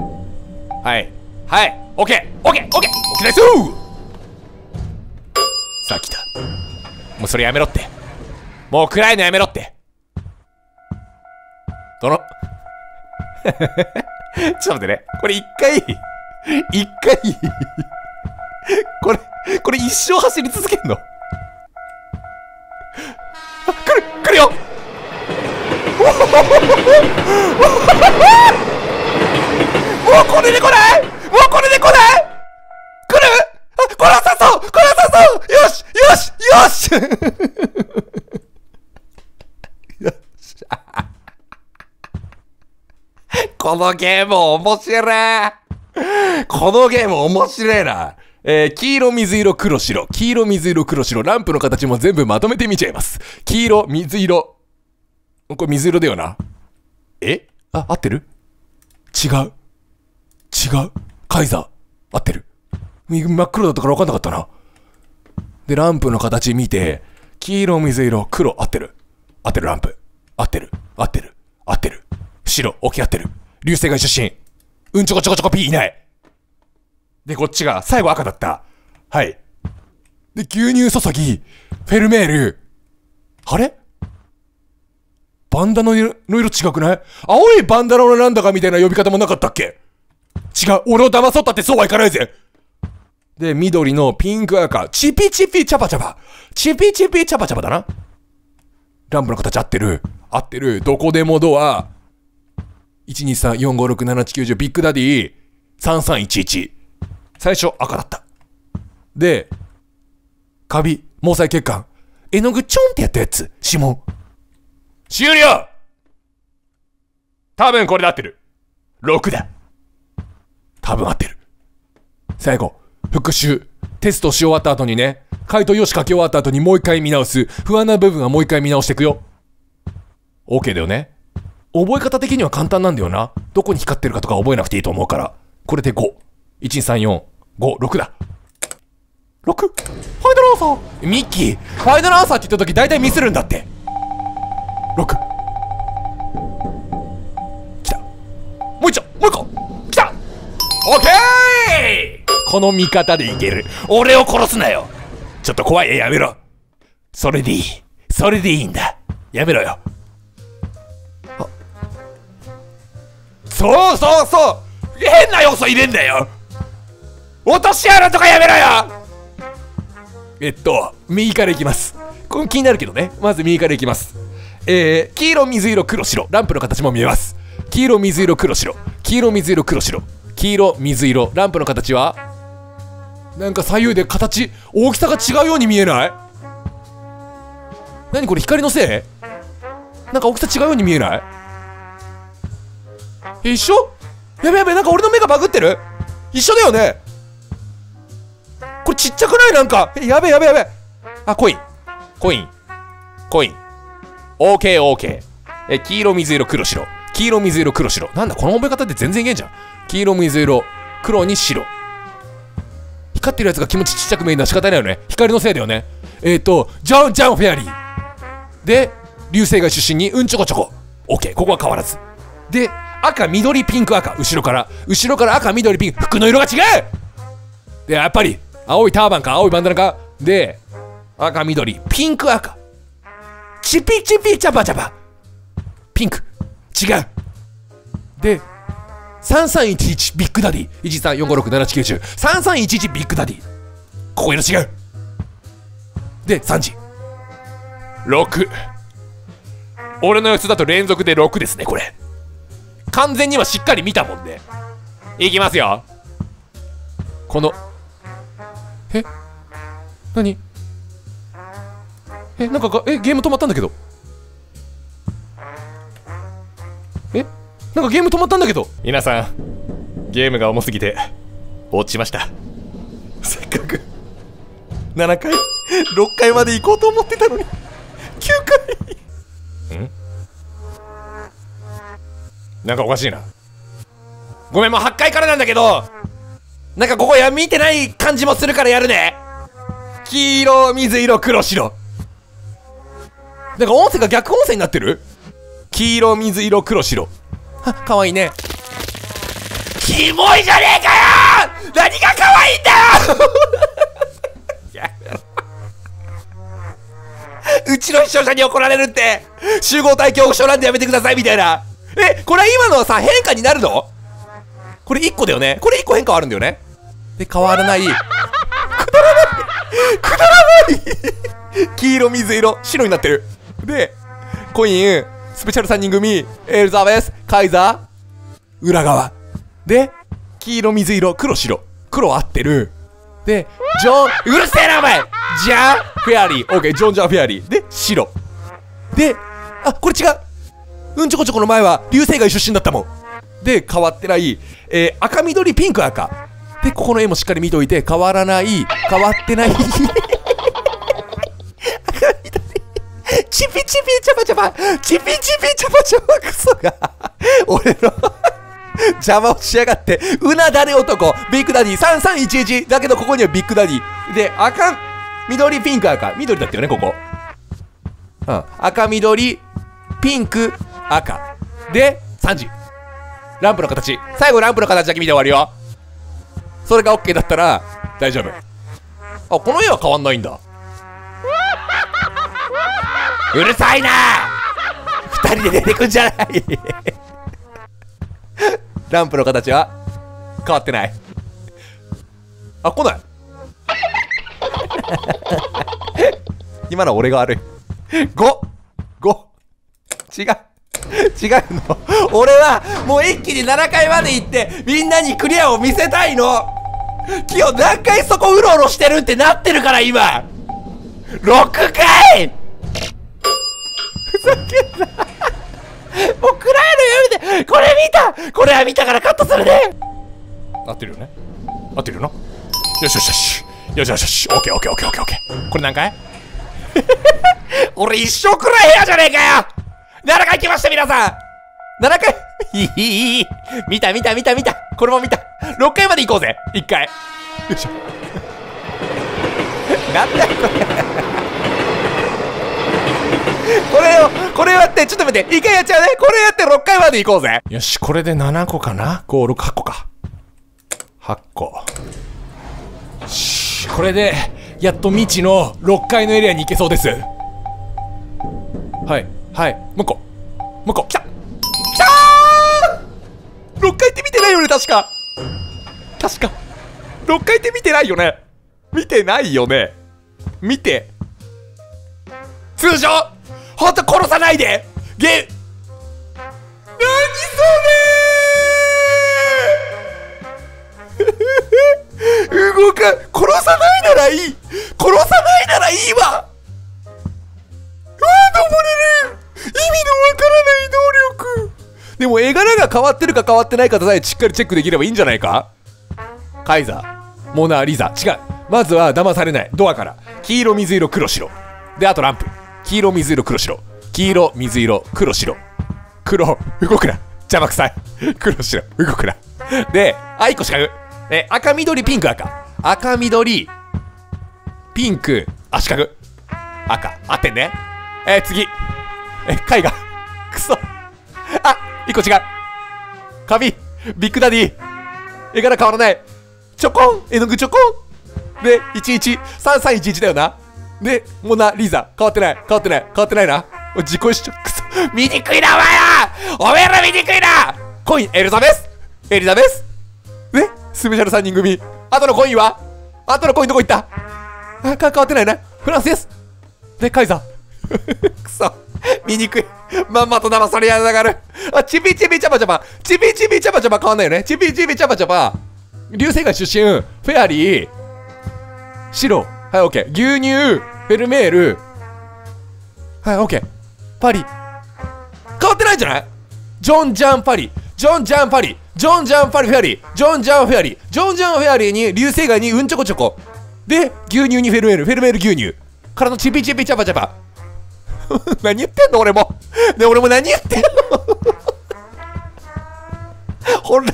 はい。はい。オッケーオッケーオッケーオッケーですさあ来た。もうそれやめろって。もう暗いのやめろって。その、ちょっと待ってね。これ一回、一回、これ、これ一生走り続けんの？あ 来る来るよもうこれで来ないもうこれで来ない来るあ、これはさそうこれはさそうよしよしよしよしこのゲーム面白いこのゲーム面白いな。えー、黄色、水色、黒、白。黄色、水色、黒、白。ランプの形も全部まとめてみちゃいます。黄色、水色。これ水色だよな。え？あ、合ってる？違う。違う。カイザー。合ってる。み真っ黒だったから分かんなかったな。で、ランプの形見て、黄色、水色、黒、合ってる。合ってる、ランプ。合ってる。合ってる。合ってる。白、起き合ってる。流星街出身。うんちょこちょこちょこ P いない。で、こっちが、最後赤だった。はい。で、牛乳注ぎ、フェルメール。あれ？バンダナの色の色違くない？青いバンダナのなんだかみたいな呼び方もなかったっけ？違う。俺を騙そうったってそうはいかないぜ。で、緑のピンク赤。チピチピチャパチャパ。チピチピチャパチャパだな。ランプの形合ってる。合ってる。どこでもドア。12345678910ビッグダディ3311最初赤だったでカビ毛細血管絵の具ちょんってやったやつ指紋終了多分これで合ってる6だ多分合ってる最後復習テストし終わった後にね回答用紙書き終わった後にもう一回見直す不安な部分はもう一回見直していくよ OK だよね覚え方的には簡単なんだよな。どこに光ってるかとか覚えなくていいと思うから。これで5。1,2,3,4,5、6だ。6? ファイナルアンサーミッキーファイナルアンサーって言った時大体ミスるんだって。6。来た。もう一丁もう一個来たオッケーこの見方でいける。俺を殺すなよちょっと怖いやめろ。それでいい。それでいいんだ。やめろよ。そうそうそう変な要素入れんだよ落とし穴とかやめろよえっと、右からいきます。これ気になるけどね。まず右からいきます。えー、黄色、水色、黒、白。ランプの形も見えます。黄色、水色、黒、白。黄色、水色、黒、白。黄色、水色。ランプの形はなんか左右で形、大きさが違うように見えない？何これ光のせい？なんか大きさ違うように見えない？一緒？やべやべなんか俺の目がバグってる？一緒だよね？これちっちゃくない？なんか？やべやべやべ。あコイン。コイン。コイン。OKOK え黄色水色黒白。黄色水色黒白。なんだこの覚え方って全然いけんじゃん。黄色水色黒に白。光ってるやつが気持ちちっちゃく見えるのは仕方ないよね。光のせいだよね。えっ、ー、とジャンジャンフェアリー。で流星街出身にうんちょこちょこ。OK ここは変わらず。で赤緑ピンク赤。後ろから。後ろから赤緑ピンク。服の色が違う。でやっぱり青いターバンか青いバンダナか。で赤緑。ピンク赤。チピチピチャパチャパピンク。違う。で3311ビッグダディ。134567910 3311ビッグダディ。ここ色違う。で3時。6俺の予想だと連続で6ですねこれ。完全にはしっかり見たもんでいきますよ。この。え？何？えなんかがえゲーム止まったんだけどえなんかゲーム止まったんだけど皆さんゲームが重すぎて落ちましたせっかく7回6回まで行こうと思ってたのに9回ん？なんかおかしいな。ごめん、もう8回からなんだけど、なんかここや見てない感じもするからやるね。黄色、水色、黒、白。なんか音声が逆音声になってる？黄色、水色、黒、白。は、かわいいね。キモいじゃねえかよ！何が可愛いんだよ！うちの視聴者に怒られるって。集合体恐怖症なんでやめてくださいみたいな。えこれ今のはさ変化になるの？これ1個だよね。これ1個変化あるんだよね。で変わらない。くだらない！くだらない！黄色水色白になってる。でコインスペシャル3人組エルザベスカイザー裏側。で黄色水色黒白。黒合ってる。でジョンうるせえなお前。じゃあフェアリー。オッケージョンジャーフェアリー。で白。であこれ違う。うんちょこちょこの前は流星街出身だったもん。で変わってない、えー、赤緑ピンク赤。でここの絵もしっかり見といて変わらない変わってない。赤 緑チピチピチャパチャパチピチピチャパチャパクソが俺の邪魔をしやがって、うなだれ男、ビッグダディ3311。だけどここにはビッグダディ。で、赤、緑、ピンク、赤。緑だったよね、ここ。うん。赤、緑、ピンク、赤。で、3時。ランプの形。最後ランプの形だけ見て終わるよ。それが OK だったら、大丈夫。あ、この絵は変わんないんだ。うるさいな。二人で出てくんじゃない。ランプの形は変わってない。あ来ない。今の俺が悪い。5! 5! 違う。違うの。俺はもう一気に7回まで行ってみんなにクリアを見せたいの。キヨ何回そこうろうろしてるってなってるから今。6回けんな。もう暗いのやめて。これ見た。これは見たからカットするね。合ってるよね。合ってるよな。よしよしよし。よしよしよし。オッケーオッケーオッケーオッケーオッケー。これ何回？俺一生暗い部屋じゃねえかよ !7 回来ました皆さん !7 回いいいい見た見た見た見た。これも見た !6 回まで行こうぜ !1 回。よいしょ。なんだよこれこれを、これやって、ちょっと待って、一回やっちゃうね。これやって6回まで行こうぜ。よし、これで7個かな ?5、6、8個か。8個。し、これで、やっと未知の6階のエリアに行けそうです。はい、はい、もう一個。もう一個、来た来たー !6 階って見てないよね、確か。確か。6階って見てないよね。見てないよね。見て。通常ほんと殺さないで。ゲ何それ。動か殺さないならいい。殺さないならいいわ。うわ登れる。意味のわからない能力。でも絵柄が変わってるか変わってないかさえしっかりチェックできればいいんじゃないか。カイザー。モナ・リザ。違う。まずは騙されない。ドアから。黄色水色黒白。であとランプ。黄色、水色、黒白。黄色、水色、黒白。黒、動くな。邪魔くさい。黒白、動くな。で、あ、1個四角。え、赤、緑、ピンク、赤。赤、緑、ピンク、あ、四角。赤。合ってんね。えー、次。え、絵画。くそ。あ、1個違う。紙。ビッグダディ。絵柄変わらない。ちょこん。絵の具ちょこん。で、11、3311だよな。で、モナ・リーザ、変わってない、変わってない、変わってないな。自己主張、くそ、醜いな、お前らおめえら醜いなコイン、エリザベスエリザベスね？スペシャル3人組。あとのコインは？あとのコインどこ行った？あ、変わってないな。フランスですで、カイザー。くそ、醜い。まんまと騙されやながる。あ、チビチビチャパチャパ。チビチビチャパチャパ変わんないよね。チビチビチャパチャパ。流星街出身、フェアリー、白、はい、オッケー。牛乳、フェルメール。はい、オッケー。パリ。変わってないんじゃない？ジョン・ジャン・パリ。ジョン・ジャン・パリ。ジョン・ジャン・パリ・フェアリー。ジョン・ジャン・フェアリー。ジョン・ジャン・フェアリーに流星街にうんちょこちょこ。で、牛乳にフェルメール。フェルメール牛乳。からのチピチピチャパチャパ。何言ってんの俺も。ね俺も何言ってんの？本来、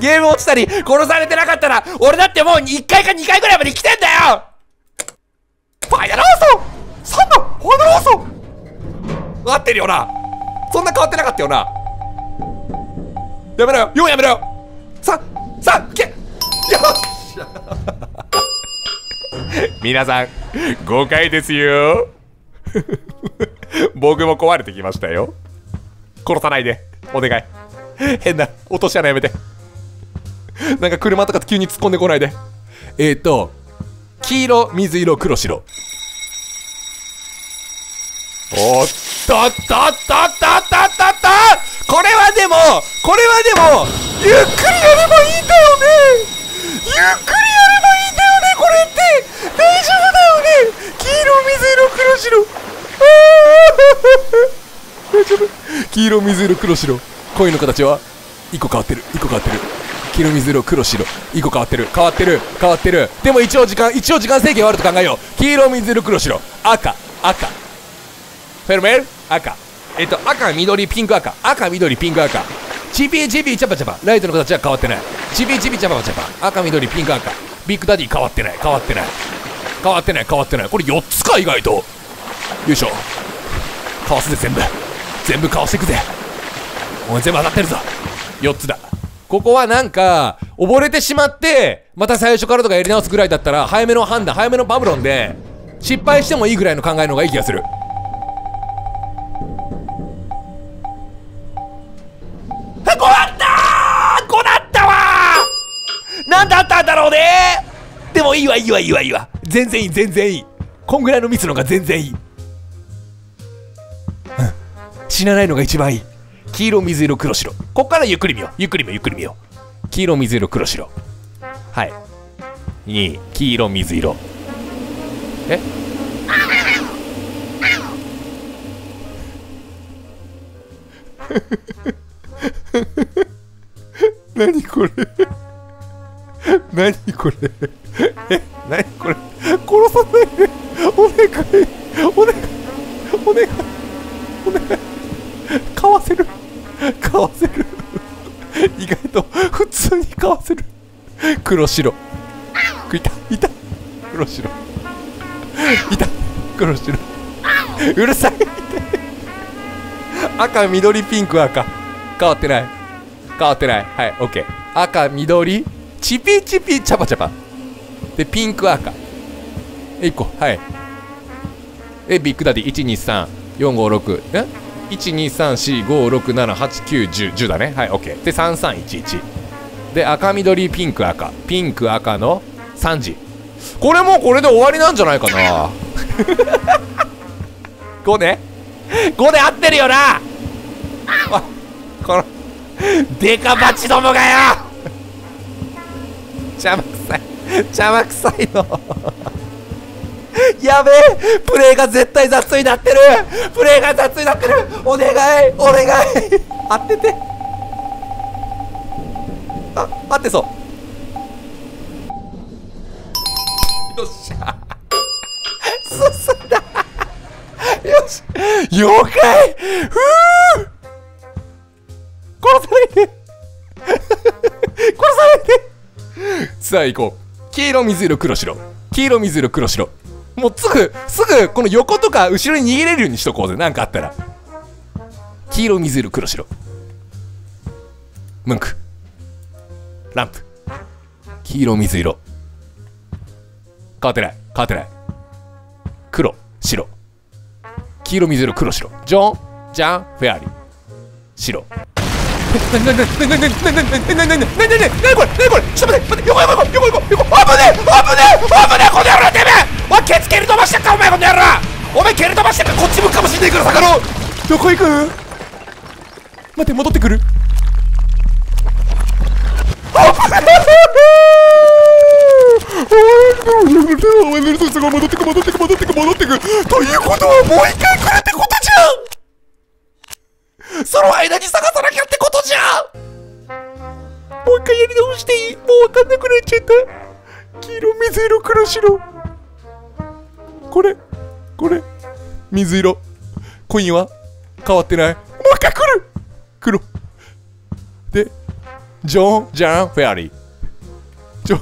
ゲーム落ちたり、殺されてなかったら、俺だってもう1回か2回ぐらいまで来てんだよァイナルアーソー !3 のファイナルアーソー合ってるよな。そんな変わってなかったよな。やめろよ !4 やめろよ !3、3、けよし皆さん、5回ですよ。僕も壊れてきましたよ。殺さないで。お願い。変な落とし穴やめて。なんか車とか急に突っ込んでこないで。えっ、ー、と黄色水色黒白。おっとっとっとっとっとっとっと。これはでもこれはでもゆっくりやればいいんだよね。ゆっくりやればいいんだよねこれって。大丈夫だよね。黄色水色黒白。大丈夫。黄色水色黒白。恋の形は1個変わってる1個変わってる。黄色水色黒白。1個変わってる。変わってる。変わってる。でも一応時間一応時間制限はあると考えよう。黄色水色黒白。赤。赤。フェルメル？赤。えっと赤緑ピンク赤。赤緑ピンク赤。チピチピチャパチャパ。ライトの形は変わってない。チピチピチャパチャパ。赤緑ピンク赤。ビッグダディ変わってない。変わってない。変わってない。変わってない。これ4つか意外と。よいしょ。かわすぜ全部。全部かわしていくぜ。お前全部当たってるぞ。4つだ。ここはなんか溺れてしまってまた最初からとかやり直すぐらいだったら早めの判断早めのバブロンで失敗してもいいぐらいの考えの方がいい気がする。こなったこなったわなんだったんだろうね！でもいいわいいわいいわいいわ。全然いい全然いい。こんぐらいのミスのが全然いい、死なないのが一番いい。黄色水色黒白。こっからゆっくり見よう。ゆっくり見ようゆっくり見よう。黄色水色黒白。はい。2黄色水色。え？何これ？何これ？黒白。いた。いた黒白。いた黒白。うるさい。赤緑ピンク赤。変わってない。変わってない。はい OK 赤緑。チピチピチャパチャパ。でピンク赤。え1個はい。えビッグダディ123456え？12345678910だね。はい OK で3311で赤緑ピンク赤。ピンク赤の3時。これもうこれで終わりなんじゃないかな。5ね。5で合ってるよな。あこのデカバチどもがよ。邪魔くさい。邪魔くさいの。やべえ。プレイが絶対雑になってる。プレイが雑になってる。お願い。お願い。当てて。合ってそう。よっしゃ。進んだ。よし。了解ふう。殺さないで殺さないでさあ行こう。黄色水色黒白。黄色水色黒白。もうすぐすぐこの横とか後ろに逃げれるようにしとこうぜ。何かあったら。黄色水色黒白。ムンク。ランプ。黄色水色。変わってない。変わってない。黒白。黄色水色黒白。ジョンジャンフェアリー。白。なになになになになになになになになになになになにこれなにこれちょっと待って待って横横横横危ねえ危ねえ危ねえこの野郎てめえお前蹴り飛ばしたかこっち向くかもしんねえから坂野どこ行く待って戻ってくるつが戻ってく戻ってく戻ってく戻ってく。ということはもう一回来るってことじゃん。その間に探さなきゃってことじゃん。もう一回やり直していい？もうわかんなくなっちゃった。黄色水色黒白。これこれ。水色。コインは変わってない。もう一回来る。黒でジョン・ジャン・フェアリー。ジョン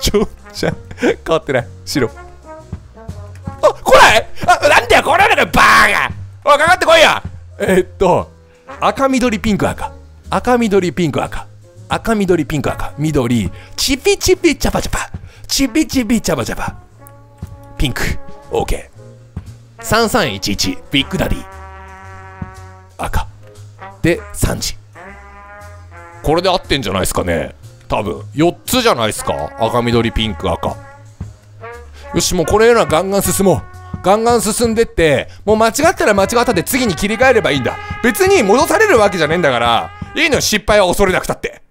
ジョン・ジャン変わってない。白。あ来ない！あなんだよこれだよバーガおいかかってこいよ！えー、っと赤緑ピンク赤。赤緑ピンク赤。赤緑ピンク赤。緑。チピチピチャパチャパ。チピチピチャパチャパ。ピンク。OK 3311ビッグダディ。赤。で3時。これで合ってんじゃないですかね。多分。4つじゃないですか？赤緑ピンク赤。よしもうこれならガンガン進もう。ガンガン進んでってもう間違ったら間違ったで次に切り替えればいいんだ。別に戻されるわけじゃねえんだからいいのよ失敗は恐れなくたって。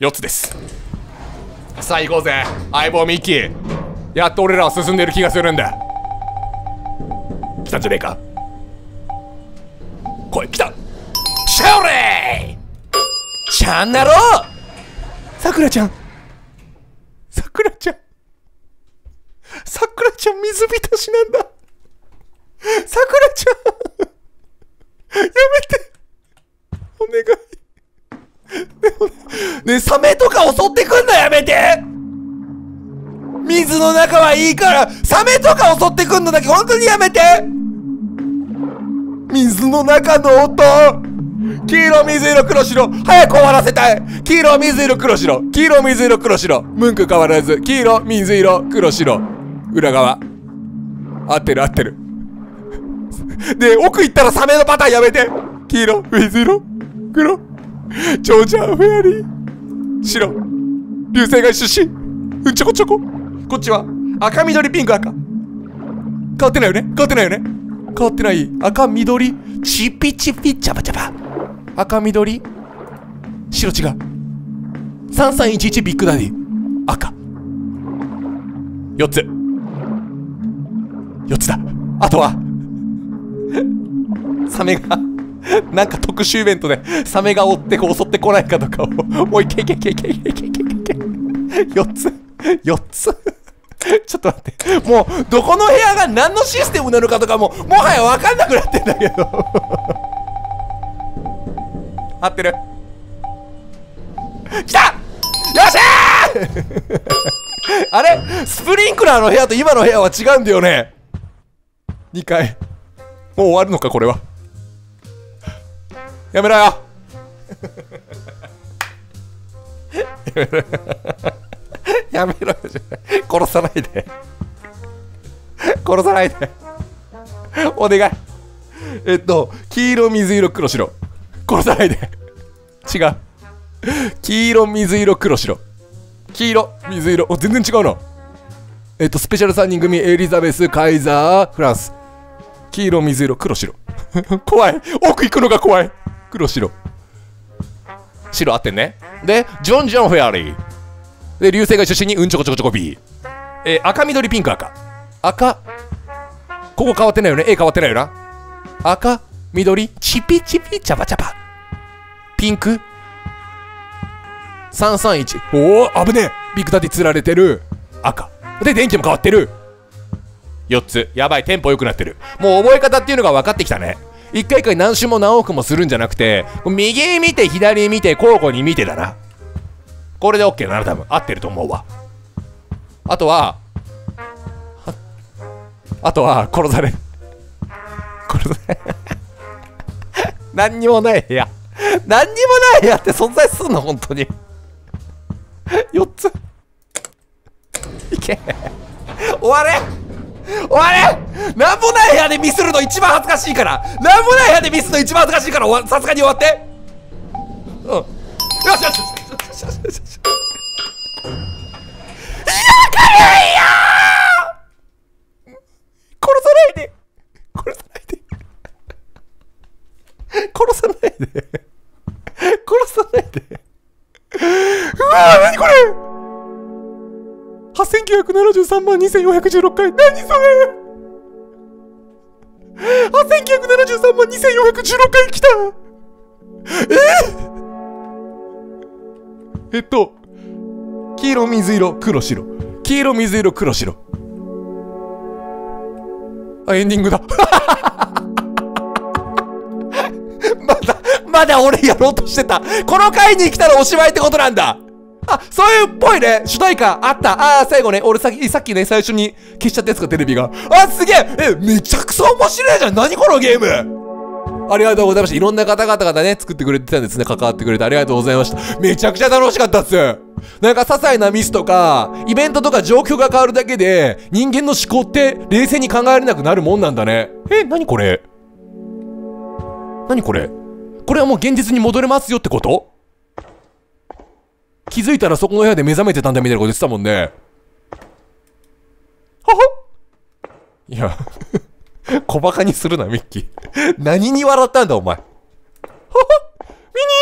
4つです。さあ行こうぜ。相棒ミッキー。やっと俺らは進んでる気がするんだ。来たんじゃねえか。来い来た。シャオレイ。ちゃんなろさくらちゃん。さくらちゃん。さくらちゃん水浸しなんだ。さくらちゃん。やめて。お願い。ねサメとか襲ってくんのやめて。水の中はいいからサメとか襲ってくんのだけ本当にやめて。水の中の音。黄色水色黒白。早く終わらせたい。黄色水色黒白。黄色水色黒白。ムンク変わらず黄色水色黒白。裏側。合ってる合ってる。で奥行ったらサメのパターンやめて。黄色水色黒。ジョージャーフェアリー。白。流星街出身。うんちょこちょこ。こっちは赤緑ピンク赤。変わってないよね？変わってないよね？変わってない。赤緑。チピチピチャバチャバ赤緑？白違う。3311ビッグダディ。赤。4つ。4つだ。あとは。サメがなんか特殊イベントでサメが追ってこう襲ってこないかとかをもういけいけいけいけいけいけいけいけ4つ4つちょっと待ってもうどこの部屋が何のシステムなのかとかももはや分かんなくなってんだけど合ってる。来た！よっしゃー！あれ？スプリンクラーの部屋と今の部屋は違うんだよね。2階もう終わるのかこれは。やめろよ。やめろよ。殺さないで。殺さないで。お願い。えっと黄色水色黒白。殺さないで。違う。黄色水色黒白。黄色水色。お全然違うな。えっとスペシャル3人組エリザベスカイザーフランス。黄色水色黒白。怖い。奥行くのが怖い。黒白。白合ってんね。でジョン・ジョン・フェアリー。で流星街出身にうんちょこちょこちょこ B えー、赤緑ピンク赤。赤。ここ変わってないよね。え、変わってないよな。赤。緑チピチピチャパチャパピンク。331おお危ねえ。ビッグダディ釣られてる。赤。で電気も変わってる。4つ。やばいテンポ良くなってる。もう覚え方っていうのが分かってきたね。一回一回何周も何往復もするんじゃなくて右見て左見て交互に見てだな。これで OK なら多分。合ってると思うわ。あとはあとは殺され殺され何にもない部屋。何にもない部屋って存在すんの？本当に。4つ。いけ。終われ。終われ。なんもない部屋でミスるの一番恥ずかしいから。なんもない部屋でミスるの一番恥ずかしいから。さすがに終わって。うん。よしよしよしよしよしよし。よしいや殺さないで殺さないで。殺さ殺さないで。殺さないで。うわ何これ。8973万2416回。何それ。8973万2416回来た。え？えっと黄色水色黒白。黄色水色黒白。あエンディングだ。まだ俺やろうとしてたこの回に来たらおしまいってことなんだあ、そういうっぽいね。主題歌あった。ああ、最後ね、俺さっき、さっきね、最初に消しちゃったやつがテレビが。あ、すげええ、めちゃくちゃ面白いじゃん何このゲームありがとうございました。いろんな方々がね、作ってくれてたんですね。関わってくれてありがとうございました。めちゃくちゃ楽しかったっす。なんか些細なミスとか、イベントとか状況が変わるだけで、人間の思考って冷静に考えれなくなるもんなんだね。え、なにこれ？何これ？これはもう現実に戻れますよってこと？気づいたらそこの部屋で目覚めてたんだみたいなこと言ってたもんね。ははいや、小馬鹿にするな、ミッキー。何に笑ったんだ、お前。はは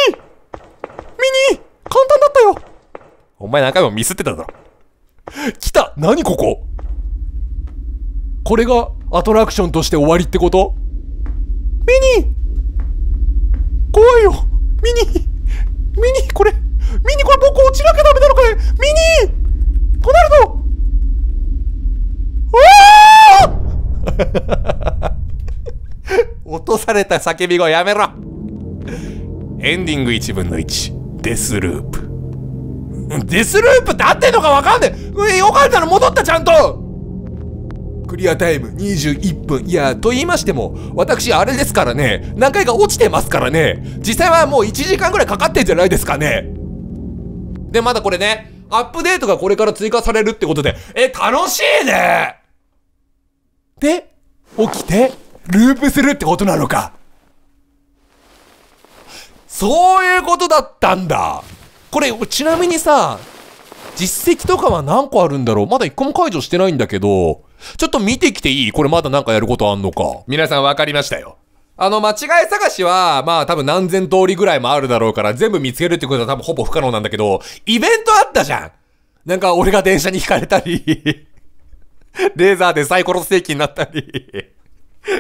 ミニー。ミニー。簡単だったよ。お前何回もミスってただ。来た。何ここ。これがアトラクションとして終わりってこと？ミニー。怖いよ。ミニ。ミニこれ。ミニこれ僕落ちなきゃダメなのこれミニ。となると落とされた叫び声やめろ。エンディング1分の1デスループ。デスループって合ってんのかわかんねえ。よかったら戻ったちゃんと。クリアタイム21分。いや、と言いましても、私、あれですからね、何回か落ちてますからね、実際はもう1時間ぐらいかかってんじゃないですかね。で、まだこれね、アップデートがこれから追加されるってことで、え、楽しいねで、起きて、ループするってことなのか。そういうことだったんだ。これ、ちなみにさ、実績とかは何個あるんだろうまだ1個も解除してないんだけど、ちょっと見てきていい？これまだなんかやることあんのか。皆さん分かりましたよ。あの、間違い探しは、まあ多分何千通りぐらいもあるだろうから、全部見つけるってことは多分ほぼ不可能なんだけど、イベントあったじゃん。なんか俺が電車にひかれたり、レーザーでサイコロステーキになったり、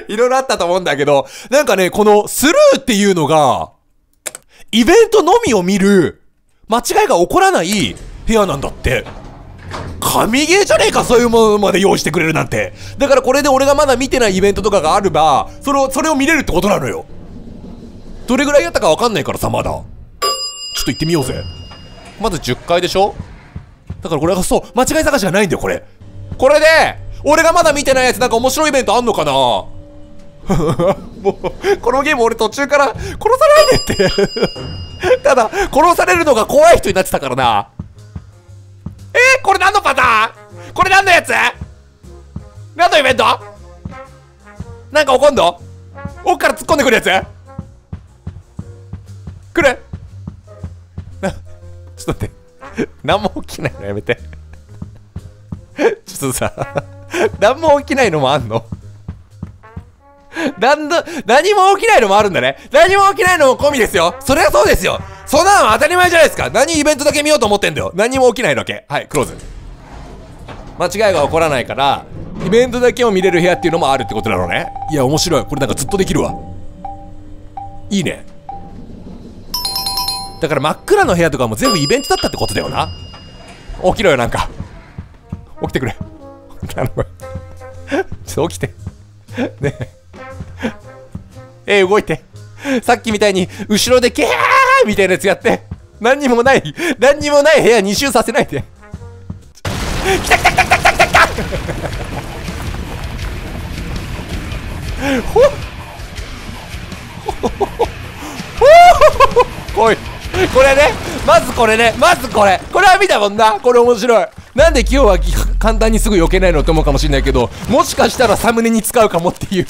いろいろあったと思うんだけど、なんかね、このスルーっていうのが、イベントのみを見る、間違いが起こらない部屋なんだって。神ゲーじゃねえかそういうものまで用意してくれるなんて。だからこれで俺がまだ見てないイベントとかがあればそれをそれを見れるってことなのよ。どれぐらいやったかわかんないからさまだ。ちょっと行ってみようぜ。まず10回でしょ？だからこれがそう間違い探しじゃないんだよこれ。これで俺がまだ見てないやつなんか面白いイベントあんのかな？もうこのゲーム俺途中から殺さないでって。ただ殺されるのが怖い人になってたからな。えー、これ何のパターン？これ何のやつ？何のイベント？なんか起こんの？奥から突っ込んでくるやつ？来る？なちょっと待って。何も起きないの？やめて。ちょっとさ何も起きないのもあんの？なんだ、何も起きないのもあるんだね。何も起きないのも込みですよ。それはそうですよ。そんなの当たり前じゃないですか。何イベントだけ見ようと思ってんだよ。何も起きないわけ。はい、クローズ。間違いが起こらないから、イベントだけを見れる部屋っていうのもあるってことなのね。いや、面白い。これなんかずっとできるわ。いいね。だから真っ暗の部屋とかも全部イベントだったってことだよな。起きろよ、なんか。起きてくれ。頼む。ちょっと起きて。ねえ。え、動いて。さっきみたいに、後ろでキャーみたいなやつやって。何にもない、何にもない部屋2周させないで。来た来た来た来た来た来た来たほっほほほほい。これね、まずこれね、まずこれ。これは見たもんな。これ面白い。なんで今日は簡単にすぐ避けないのって思うかもしれないけど、もしかしたらサムネに使うかもっていう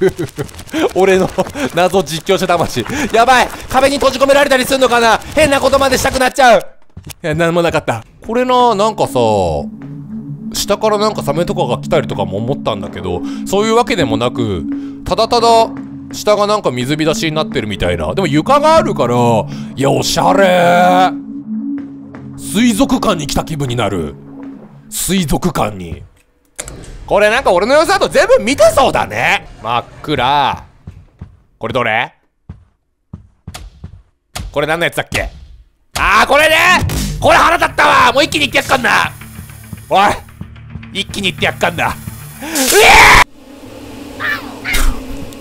俺の謎実況者魂。やばい壁に閉じ込められたりするのかな変なことまでしたくなっちゃういや、なんもなかった。これな、なんかさ、下からなんかサメとかが来たりとかも思ったんだけど、そういうわけでもなく、ただただ、下がなんか水浸しになってるみたいな。でも床があるから、いや、おしゃれ水族館に来た気分になる。水族館に。これなんか俺の様子だと全部見てそうだね。真っ暗。これどれ？これ何のやつだっけ？あーこれね！これ腹立ったわ！もう一気にいってやっかんな。おい！一気にいってやっかんだ。うえ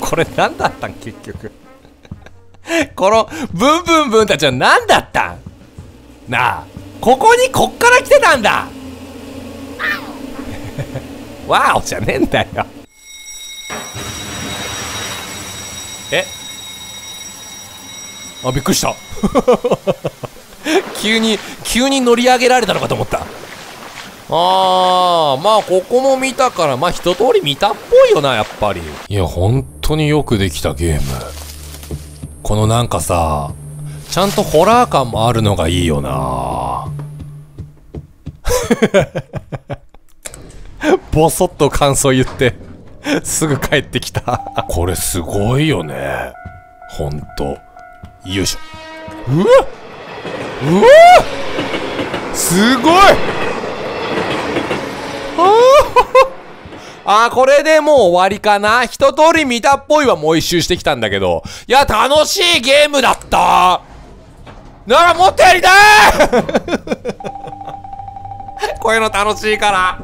これ何だったん？結局。このブンブンブンたちは何だったん？なあここにこっから来てたんだ ワオじゃねえんだよ。え？あびっくりした。急に急に乗り上げられたのかと思った。あーまあここも見たからまあ一通り見たっぽいよなやっぱり。いや本当によくできたゲーム。このなんかさちゃんとホラー感もあるのがいいよな。ボソッと感想言ってすぐ帰ってきた。これすごいよね。ほんと。よいしょ。うわうわすごい！あー これでもう終わりかな。一通り見たっぽいはもう一周してきたんだけど。いや、楽しいゲームだった。ならもっとやりたいこういうの楽しいから。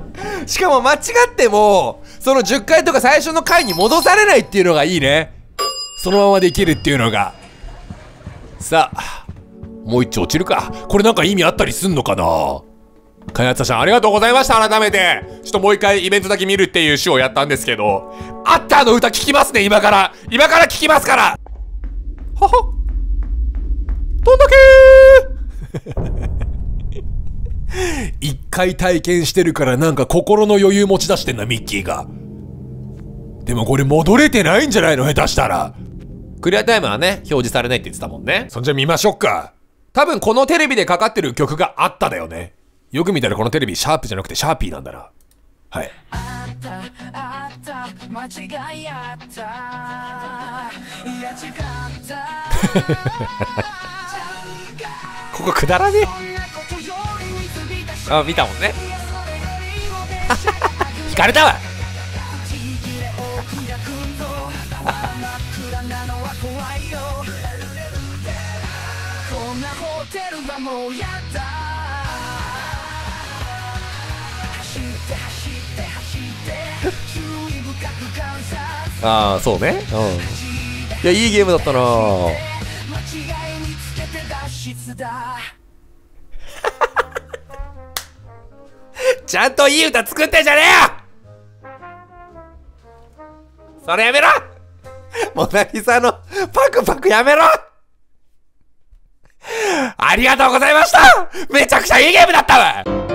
しかも間違っても、その10回とか最初の回に戻されないっていうのがいいね。そのままできるっていうのが。さあ、もう一丁落ちるか。これなんか意味あったりすんのかな？開発者さんありがとうございました改めてちょっともう一回イベントだけ見るっていう週をやったんですけどアッターの歌聞きますね今から今から聞きますからははどんだけー一回体験してるからなんか心の余裕持ち出してんなミッキーが。でもこれ戻れてないんじゃないの？下手したら。クリアタイムはね表示されないって言ってたもんね。そんじゃ見ましょうか。多分このテレビでかかってる曲があっただよね。よく見たらこのテレビシャープじゃなくてシャーピーなんだな。はい。あったあった間違いあったいや違ったここくだらねそあ、見たもんね。引かれたわああ、そうね。うん。いや、いいゲームだったな ちゃんといい歌作ってんじゃねえよ！それやめろ！モナリザのパクパクやめろ！ありがとうございました！めちゃくちゃいいゲームだったわ！